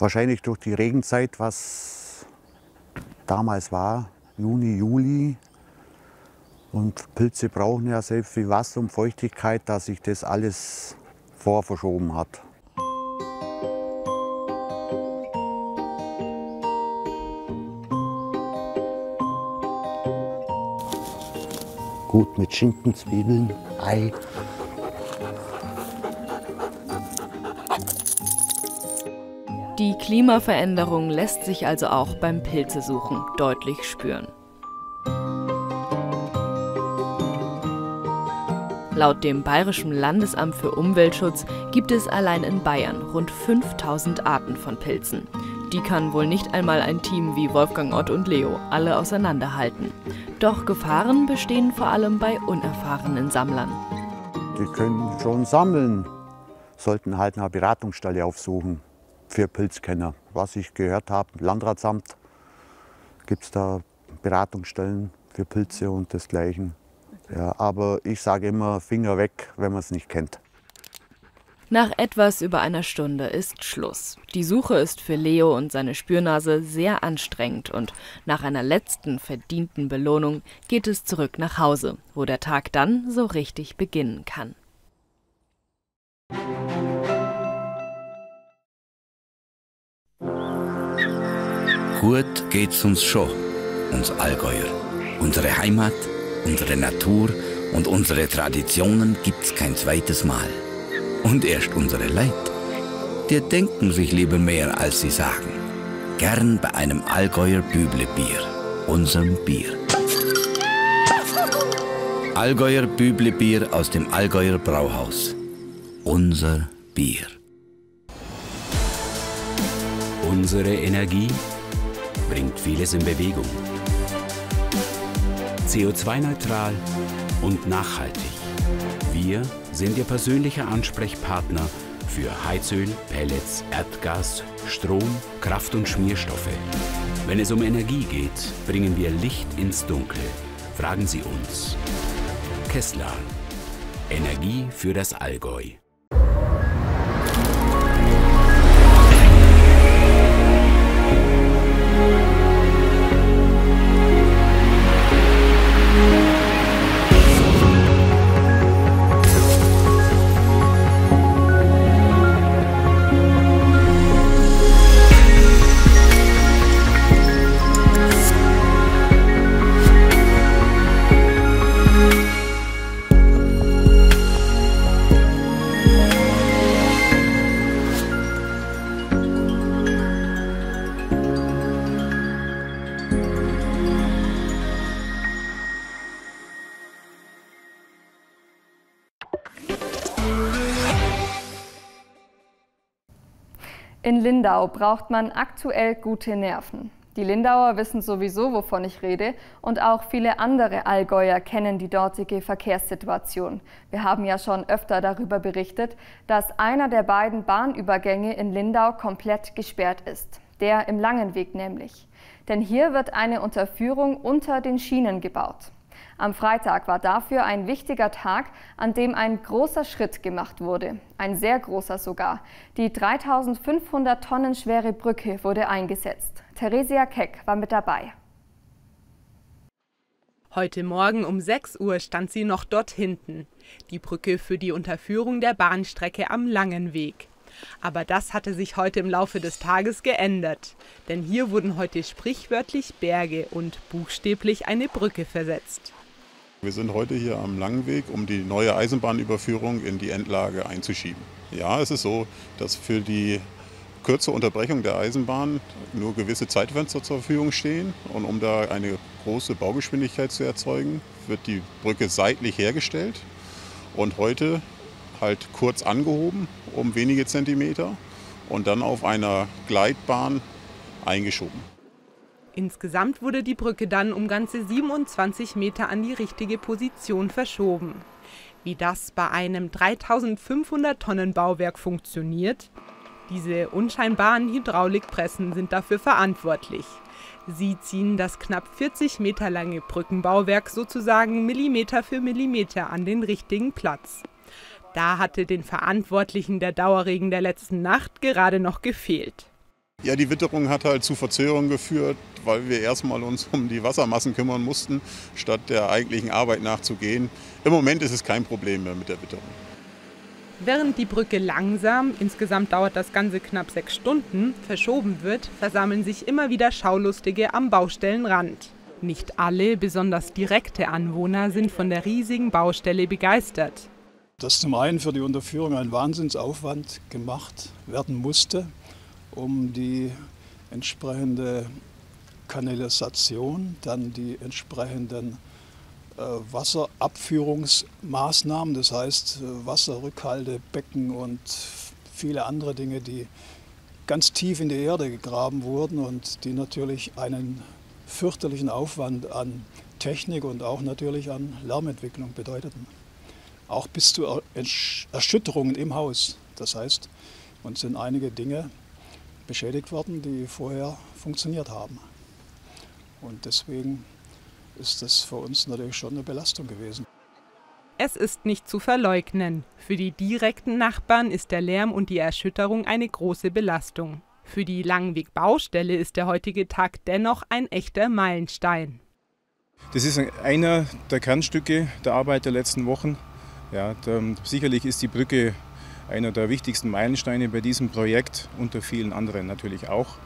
wahrscheinlich durch die Regenzeit, was damals war, Juni, Juli. Und Pilze brauchen ja sehr viel Wasser und Feuchtigkeit, dass sich das alles vorverschoben hat. Gut mit Schinken, Zwiebeln, Ei. Die Klimaveränderung lässt sich also auch beim Pilzesuchen deutlich spüren. Laut dem Bayerischen Landesamt für Umweltschutz gibt es allein in Bayern rund 5000 Arten von Pilzen. Die kann wohl nicht einmal ein Team wie Wolfgang Ott und Leo alle auseinanderhalten. Doch Gefahren bestehen vor allem bei unerfahrenen Sammlern. Die können schon sammeln, sollten halt eine Beratungsstelle aufsuchen für Pilzkenner. Was ich gehört habe, Landratsamt gibt es da Beratungsstellen für Pilze und desgleichen. Ja, aber ich sage immer, Finger weg, wenn man es nicht kennt. Nach etwas über einer Stunde ist Schluss. Die Suche ist für Leo und seine Spürnase sehr anstrengend und nach einer letzten verdienten Belohnung geht es zurück nach Hause, wo der Tag dann so richtig beginnen kann. Gut geht's uns schon, uns Allgäuer. Unsere Heimat, unsere Natur und unsere Traditionen gibt's kein zweites Mal. Und erst unsere Leid. Die denken sich lieber mehr, als sie sagen. Gern bei einem Allgäuer Büblebier, unserem Bier. Allgäuer Büblebier aus dem Allgäuer Brauhaus. Unser Bier. Unsere Energie bringt vieles in Bewegung. CO2-neutral und nachhaltig. Wir sind Ihr persönlicher Ansprechpartner für Heizöl, Pellets, Erdgas, Strom, Kraft- und Schmierstoffe. Wenn es um Energie geht, bringen wir Licht ins Dunkel. Fragen Sie uns. Kessler. Energie für das Allgäu. Lindau braucht man aktuell gute Nerven. Die Lindauer wissen sowieso, wovon ich rede, und auch viele andere Allgäuer kennen die dortige Verkehrssituation. Wir haben ja schon öfter darüber berichtet, dass einer der beiden Bahnübergänge in Lindau komplett gesperrt ist, der im Langenweg nämlich. Denn hier wird eine Unterführung unter den Schienen gebaut. Am Freitag war dafür ein wichtiger Tag, an dem ein großer Schritt gemacht wurde. Ein sehr großer sogar. Die 3500 Tonnen schwere Brücke wurde eingesetzt. Theresia Keck war mit dabei. Heute Morgen um 6 Uhr stand sie noch dort hinten. Die Brücke für die Unterführung der Bahnstrecke am Langen Weg. Aber das hatte sich heute im Laufe des Tages geändert. Denn hier wurden heute sprichwörtlich Berge und buchstäblich eine Brücke versetzt. Wir sind heute hier am Langen Weg, um die neue Eisenbahnüberführung in die Endlage einzuschieben. Ja, es ist so, dass für die kurze Unterbrechung der Eisenbahn nur gewisse Zeitfenster zur Verfügung stehen. Und um da eine große Baugeschwindigkeit zu erzeugen, wird die Brücke seitlich hergestellt und heute halt kurz angehoben um wenige Zentimeter und dann auf einer Gleitbahn eingeschoben. Insgesamt wurde die Brücke dann um ganze 27 Meter an die richtige Position verschoben. Wie das bei einem 3500 Tonnen Bauwerk funktioniert? Diese unscheinbaren Hydraulikpressen sind dafür verantwortlich. Sie ziehen das knapp 40 Meter lange Brückenbauwerk sozusagen Millimeter für Millimeter an den richtigen Platz. Da hatte den Verantwortlichen der Dauerregen der letzten Nacht gerade noch gefehlt. Ja, die Witterung hat halt zu Verzögerungen geführt, weil wir erstmal uns um die Wassermassen kümmern mussten, statt der eigentlichen Arbeit nachzugehen. Im Moment ist es kein Problem mehr mit der Witterung. Während die Brücke langsam, insgesamt dauert das Ganze knapp sechs Stunden, verschoben wird, versammeln sich immer wieder Schaulustige am Baustellenrand. Nicht alle, besonders direkte Anwohner, sind von der riesigen Baustelle begeistert. Dass zum einen für die Unterführung ein Wahnsinnsaufwand gemacht werden musste, um die entsprechende Kanalisation, dann die entsprechenden äh, Wasserabführungsmaßnahmen, das heißt äh, Wasserrückhalte, Becken und viele andere Dinge, die ganz tief in die Erde gegraben wurden und die natürlich einen fürchterlichen Aufwand an Technik und auch natürlich an Lärmentwicklung bedeuteten. Auch bis zu Erschütterungen im Haus. Das heißt, uns sind einige Dinge beschädigt worden, die vorher funktioniert haben. Und deswegen ist das für uns natürlich schon eine Belastung gewesen. Es ist nicht zu verleugnen. Für die direkten Nachbarn ist der Lärm und die Erschütterung eine große Belastung. Für die Langweg-Baustelle ist der heutige Tag dennoch ein echter Meilenstein. Das ist einer der Kernstücke der Arbeit der letzten Wochen. Ja, der, sicherlich ist die Brücke einer der wichtigsten Meilensteine bei diesem Projekt, unter vielen anderen natürlich auch.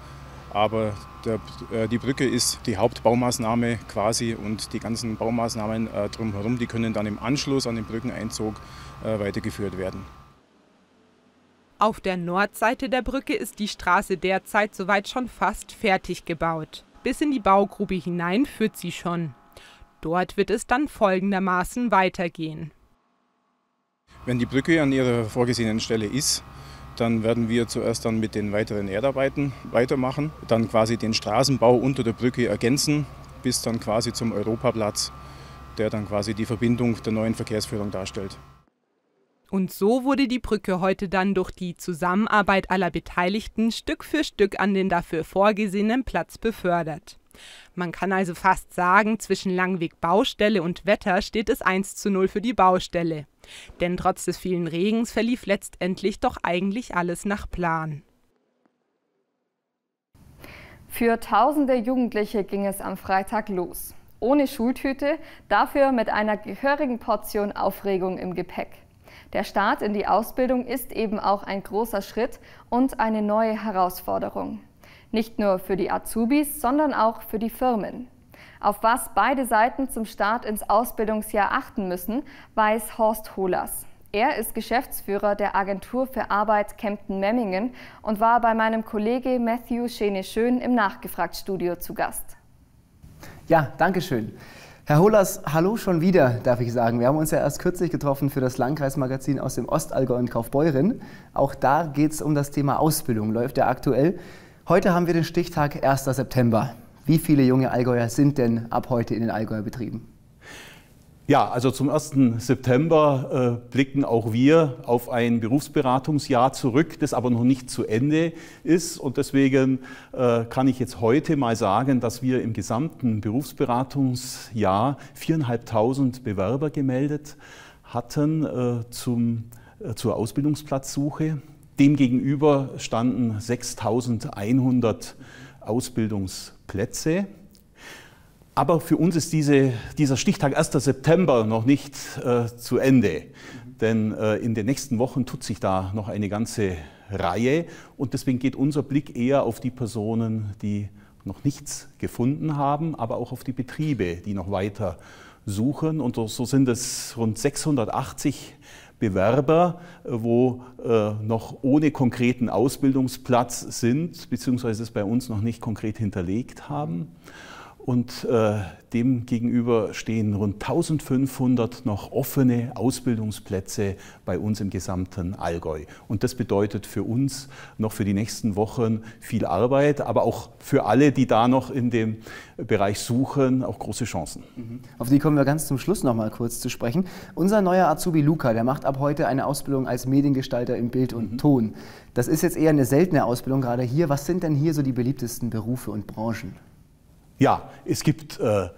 Aber der, äh, die Brücke ist die Hauptbaumaßnahme quasi und die ganzen Baumaßnahmen äh, drumherum, die können dann im Anschluss an den Brückeneinzug äh, weitergeführt werden. Auf der Nordseite der Brücke ist die Straße derzeit soweit schon fast fertig gebaut. Bis in die Baugrube hinein führt sie schon. Dort wird es dann folgendermaßen weitergehen. Wenn die Brücke an ihrer vorgesehenen Stelle ist, dann werden wir zuerst dann mit den weiteren Erdarbeiten weitermachen, dann quasi den Straßenbau unter der Brücke ergänzen, bis dann quasi zum Europaplatz, der dann quasi die Verbindung der neuen Verkehrsführung darstellt. Und so wurde die Brücke heute dann durch die Zusammenarbeit aller Beteiligten Stück für Stück an den dafür vorgesehenen Platz befördert. Man kann also fast sagen, zwischen Langweg Baustelle und Wetter steht es 1 zu 0 für die Baustelle. Denn trotz des vielen Regens verlief letztendlich doch eigentlich alles nach Plan. Für tausende Jugendliche ging es am Freitag los. Ohne Schultüte, dafür mit einer gehörigen Portion Aufregung im Gepäck. Der Start in die Ausbildung ist eben auch ein großer Schritt und eine neue Herausforderung. Nicht nur für die Azubis, sondern auch für die Firmen. Auf was beide Seiten zum Start ins Ausbildungsjahr achten müssen, weiß Horst Hohlers. Er ist Geschäftsführer der Agentur für Arbeit Kempten-Memmingen und war bei meinem Kollege Matthew Schene-Schön im Nachgefragt-Studio zu Gast. Ja, danke schön. Herr Hohlers, hallo schon wieder, darf ich sagen. Wir haben uns ja erst kürzlich getroffen für das Landkreismagazin aus dem Ostallgäu in Kaufbeuren. Auch da geht es um das Thema Ausbildung, läuft ja aktuell. Heute haben wir den Stichtag 1. September. Wie viele junge Allgäuer sind denn ab heute in den Allgäuer Betrieben? Ja, also zum 1. September äh, blicken auch wir auf ein Berufsberatungsjahr zurück, das aber noch nicht zu Ende ist. Und deswegen äh, kann ich jetzt heute mal sagen, dass wir im gesamten Berufsberatungsjahr 4.500 Bewerber gemeldet hatten äh, zum, äh, zur Ausbildungsplatzsuche. Demgegenüber standen 6.100 Ausbildungsplätze. Aber für uns ist diese, dieser Stichtag 1. September noch nicht äh, zu Ende. Denn äh, in den nächsten Wochen tut sich da noch eine ganze Reihe. Und deswegen geht unser Blick eher auf die Personen, die noch nichts gefunden haben, aber auch auf die Betriebe, die noch weiter suchen. Und so sind es rund 680 Bewerber, äh, wo äh, noch ohne konkreten Ausbildungsplatz sind, beziehungsweise es bei uns noch nicht konkret hinterlegt haben und äh, dem gegenüber stehen rund 1500 noch offene Ausbildungsplätze bei uns im gesamten Allgäu. Und das bedeutet für uns noch für die nächsten Wochen viel Arbeit, aber auch für alle, die da noch in dem Bereich suchen, auch große Chancen. Mhm. Auf die kommen wir ganz zum Schluss noch mal kurz zu sprechen. Unser neuer Azubi Luca, der macht ab heute eine Ausbildung als Mediengestalter im Bild und mhm. Ton. Das ist jetzt eher eine seltene Ausbildung gerade hier. Was sind denn hier so die beliebtesten Berufe und Branchen? Ja, es gibt äh,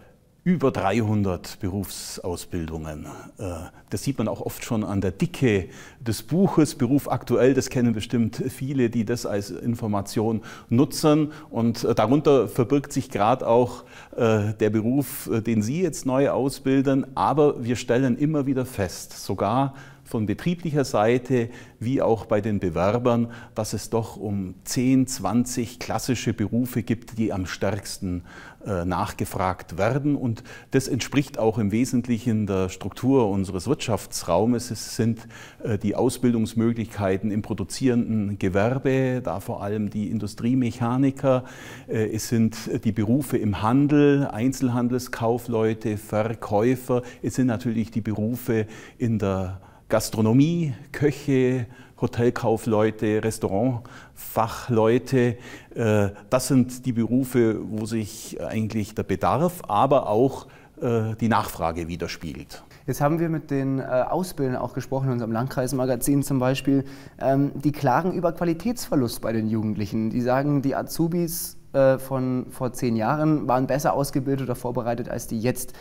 über 300 Berufsausbildungen. Äh, das sieht man auch oft schon an der Dicke des Buches. Beruf aktuell, das kennen bestimmt viele, die das als Information nutzen. Und äh, darunter verbirgt sich gerade auch äh, der Beruf, den Sie jetzt neu ausbilden. Aber wir stellen immer wieder fest, sogar von betrieblicher Seite wie auch bei den Bewerbern, dass es doch um 10, 20 klassische Berufe gibt, die am stärksten äh, nachgefragt werden. Und das entspricht auch im Wesentlichen der Struktur unseres Wirtschaftsraumes. Es sind äh, die Ausbildungsmöglichkeiten im produzierenden Gewerbe, da vor allem die Industriemechaniker. Äh, es sind die Berufe im Handel, Einzelhandelskaufleute, Verkäufer. Es sind natürlich die Berufe in der Gastronomie, Köche, Hotelkaufleute, Restaurantfachleute. Äh, das sind die Berufe, wo sich eigentlich der Bedarf, aber auch äh, die Nachfrage widerspiegelt. Jetzt haben wir mit den äh, Ausbildern auch gesprochen, in unserem Landkreismagazin zum Beispiel. Ähm, die klagen über Qualitätsverlust bei den Jugendlichen. Die sagen, die Azubis von vor zehn Jahren waren besser ausgebildet oder vorbereitet als die jetzt.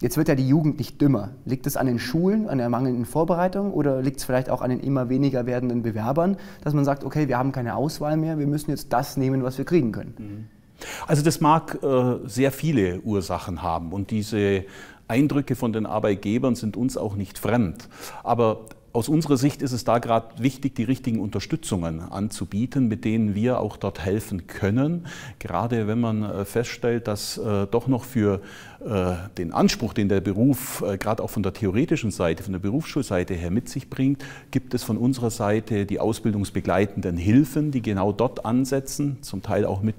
Jetzt wird ja die Jugend nicht dümmer. Liegt es an den Schulen, an der mangelnden Vorbereitung oder liegt es vielleicht auch an den immer weniger werdenden Bewerbern, dass man sagt, okay, wir haben keine Auswahl mehr, wir müssen jetzt das nehmen, was wir kriegen können? Mhm. Also das mag äh, sehr viele Ursachen haben und diese Eindrücke von den Arbeitgebern sind uns auch nicht fremd. Aber aus unserer Sicht ist es da gerade wichtig, die richtigen Unterstützungen anzubieten, mit denen wir auch dort helfen können. Gerade wenn man äh, feststellt, dass äh, doch noch für den Anspruch, den der Beruf äh, gerade auch von der theoretischen Seite, von der Berufsschulseite her mit sich bringt, gibt es von unserer Seite die ausbildungsbegleitenden Hilfen, die genau dort ansetzen, zum Teil auch mit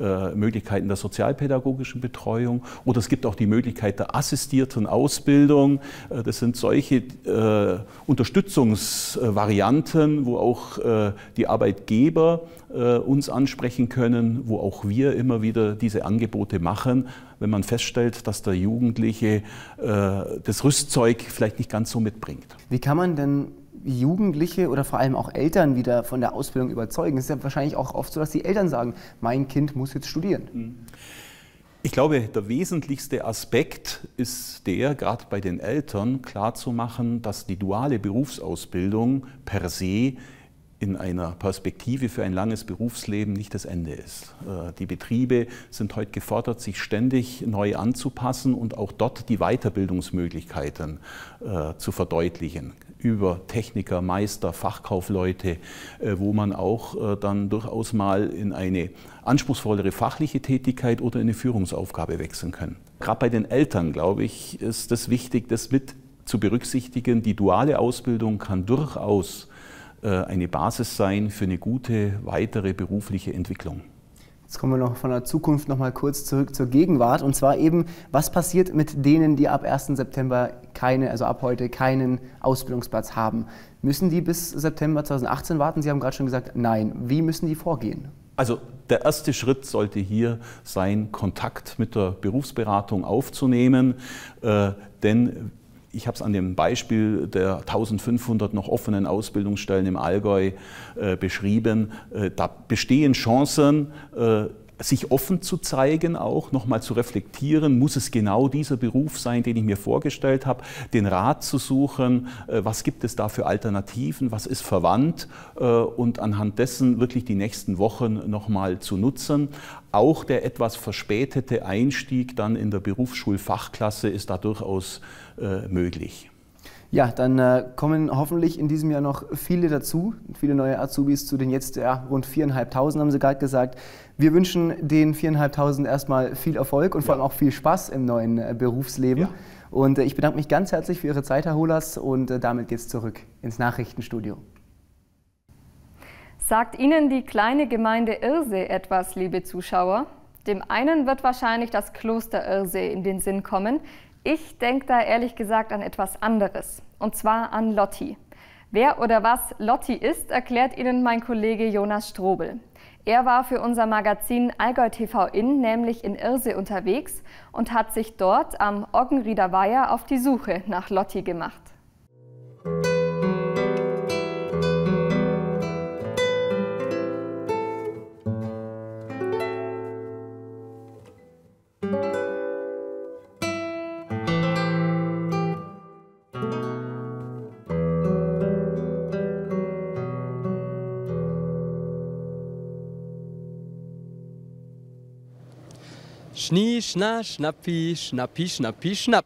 äh, Möglichkeiten der sozialpädagogischen Betreuung. Oder es gibt auch die Möglichkeit der assistierten Ausbildung. Äh, das sind solche äh, Unterstützungsvarianten, wo auch äh, die Arbeitgeber äh, uns ansprechen können, wo auch wir immer wieder diese Angebote machen, wenn man feststellt, dass der Jugendliche äh, das Rüstzeug vielleicht nicht ganz so mitbringt. Wie kann man denn Jugendliche oder vor allem auch Eltern wieder von der Ausbildung überzeugen? Es ist ja wahrscheinlich auch oft so, dass die Eltern sagen, mein Kind muss jetzt studieren. Mhm. Ich glaube, der wesentlichste Aspekt ist der, gerade bei den Eltern klarzumachen, dass die duale Berufsausbildung per se in einer Perspektive für ein langes Berufsleben nicht das Ende ist. Äh, die Betriebe sind heute gefordert, sich ständig neu anzupassen und auch dort die Weiterbildungsmöglichkeiten äh, zu verdeutlichen über Techniker, Meister, Fachkaufleute, äh, wo man auch dann durchaus mal in eine anspruchsvollere fachliche Tätigkeit oder in eine Führungsaufgabe wechseln kann. Gerade bei den Eltern, glaube ich, ist es wichtig, das mit zu berücksichtigen. Die duale Ausbildung kann durchaus eine Basis sein für eine gute weitere berufliche Entwicklung. Jetzt kommen wir noch von der Zukunft noch mal kurz zurück zur Gegenwart und zwar eben, was passiert mit denen, die ab 1. September keine, also ab heute keinen Ausbildungsplatz haben? Müssen die bis September 2018 warten? Sie haben gerade schon gesagt, nein. Wie müssen die vorgehen? Also der erste Schritt sollte hier sein, Kontakt mit der Berufsberatung aufzunehmen, äh, denn ich habe es an dem Beispiel der 1500 noch offenen Ausbildungsstellen im Allgäu äh, beschrieben. Äh, da bestehen Chancen, äh, sich offen zu zeigen, auch nochmal zu reflektieren, muss es genau dieser Beruf sein, den ich mir vorgestellt habe, den Rat zu suchen, äh, was gibt es da für Alternativen, was ist verwandt äh, und anhand dessen wirklich die nächsten Wochen nochmal zu nutzen. Auch der etwas verspätete Einstieg dann in der Berufsschulfachklasse ist da durchaus äh, möglich. Ja, dann kommen hoffentlich in diesem Jahr noch viele dazu, viele neue Azubis zu den jetzt ja, rund 4.500, haben Sie gerade gesagt. Wir wünschen den 4.500 erstmal viel Erfolg und vor allem auch viel Spaß im neuen äh, Berufsleben. Ja. Und äh, ich bedanke mich ganz herzlich für Ihre Zeit, Herr Holas, und äh, damit geht es zurück ins Nachrichtenstudio. Sagt Ihnen die kleine Gemeinde Irsee etwas, liebe Zuschauer? Dem einen wird wahrscheinlich das Kloster Irsee in den Sinn kommen, ich denke da ehrlich gesagt an etwas anderes, und zwar an Lotti. Wer oder was Lotti ist, erklärt Ihnen mein Kollege Jonas Strobel. Er war für unser Magazin Allgäu TV In nämlich in Irse unterwegs und hat sich dort am Oggenrieder Weiher auf die Suche nach Lotti gemacht. Schnie, schna, schnappi, schnappi, schnappi, schnapp.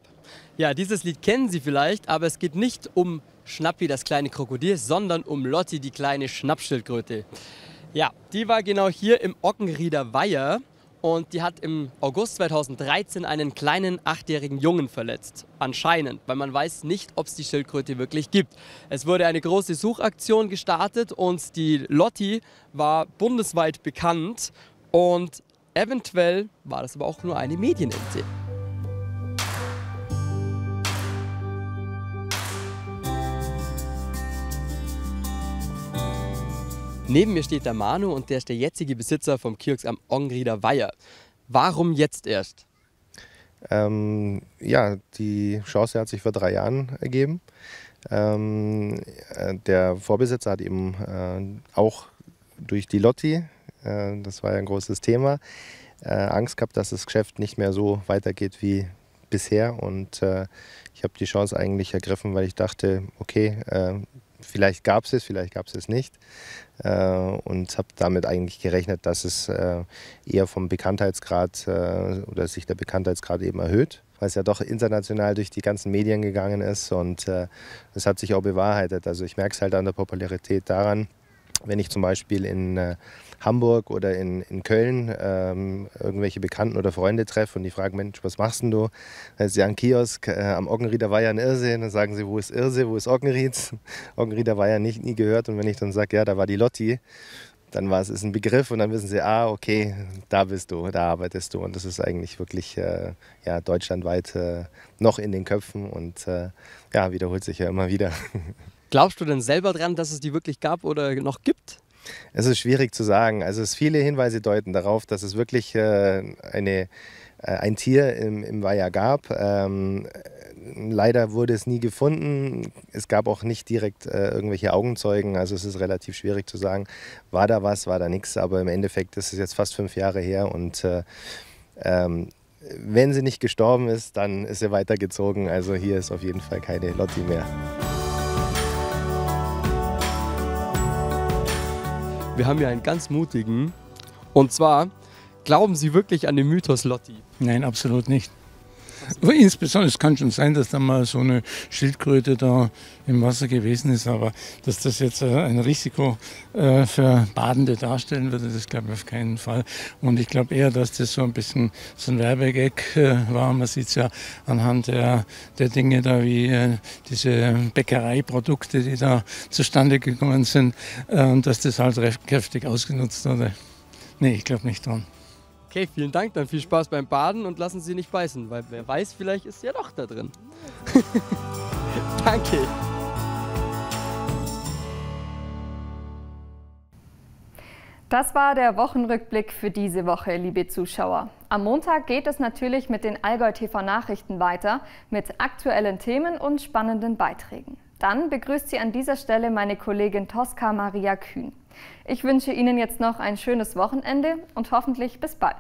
Ja, dieses Lied kennen Sie vielleicht, aber es geht nicht um Schnappi, das kleine Krokodil, sondern um Lotti, die kleine Schnappschildkröte. Ja, die war genau hier im Ockenrieder Weiher und die hat im August 2013 einen kleinen achtjährigen Jungen verletzt. Anscheinend, weil man weiß nicht, ob es die Schildkröte wirklich gibt. Es wurde eine große Suchaktion gestartet und die Lotti war bundesweit bekannt und Eventuell war das aber auch nur eine Medienente. Neben mir steht der Manu und der ist der jetzige Besitzer vom Kiosk am Ongrieder Weiher. Warum jetzt erst? Ähm, ja, die Chance hat sich vor drei Jahren ergeben. Ähm, äh, der Vorbesitzer hat eben äh, auch durch die Lotti das war ja ein großes Thema. Äh, Angst gehabt, dass das Geschäft nicht mehr so weitergeht wie bisher. Und äh, ich habe die Chance eigentlich ergriffen, weil ich dachte, okay, vielleicht gab es es, vielleicht gab es es nicht. und habe damit eigentlich gerechnet, dass es eher vom Bekanntheitsgrad oder sich der Bekanntheitsgrad eben erhöht weil es ja doch international durch die ganzen Medien gegangen ist und äh, das hat sich auch bewahrheitet. Also ich merke es halt an der Popularität daran, wenn ich zum Beispiel in äh, Hamburg oder in, in Köln ähm, irgendwelche Bekannten oder Freunde treffe und die fragen, Mensch, was machst denn du? Dann ist ja ein Kiosk, äh, am Oggenrieder war ja ein Irrsee. Dann sagen sie, wo ist Irrsee, wo ist Oggenried? Oggenrieder war ja nicht, nie gehört. Und wenn ich dann sage, ja, da war die Lotti, dann war es ein Begriff und dann wissen sie, ah, okay, da bist du, da arbeitest du. Und das ist eigentlich wirklich äh, ja, deutschlandweit äh, noch in den Köpfen und äh, ja, wiederholt sich ja immer wieder. Glaubst du denn selber dran, dass es die wirklich gab oder noch gibt? Es ist schwierig zu sagen. Also es viele Hinweise deuten darauf, dass es wirklich äh, eine, äh, ein Tier im, im Weiher gab. Ähm, leider wurde es nie gefunden. Es gab auch nicht direkt äh, irgendwelche Augenzeugen. Also es ist relativ schwierig zu sagen, war da was, war da nichts. Aber im Endeffekt ist es jetzt fast fünf Jahre her und äh, ähm, wenn sie nicht gestorben ist, dann ist sie weitergezogen. Also hier ist auf jeden Fall keine Lotti mehr. Wir haben hier einen ganz mutigen. Und zwar, glauben Sie wirklich an den Mythos Lotti? Nein, absolut nicht. Aber insbesondere, es kann schon sein, dass da mal so eine Schildkröte da im Wasser gewesen ist, aber dass das jetzt äh, ein Risiko äh, für Badende darstellen würde, das glaube ich auf keinen Fall. Und ich glaube eher, dass das so ein bisschen so ein Werbegag äh, war. Man sieht es ja anhand der, der Dinge da, wie diese Bäckereiprodukte, die da zustande gekommen sind, dass das halt recht kräftig ausgenutzt wurde. Nee, ich glaube nicht dran. Okay, vielen Dank, dann viel Spaß beim Baden und lassen Sie nicht beißen, weil wer weiß, vielleicht ist ja doch da drin. Danke. Das war der Wochenrückblick für diese Woche, liebe Zuschauer. Am Montag geht es natürlich mit den Allgäu TV Nachrichten weiter, mit aktuellen Themen und spannenden Beiträgen. Dann begrüßt sie an dieser Stelle meine Kollegin Tosca Maria Kühn. Ich wünsche Ihnen jetzt noch ein schönes Wochenende und hoffentlich bis bald.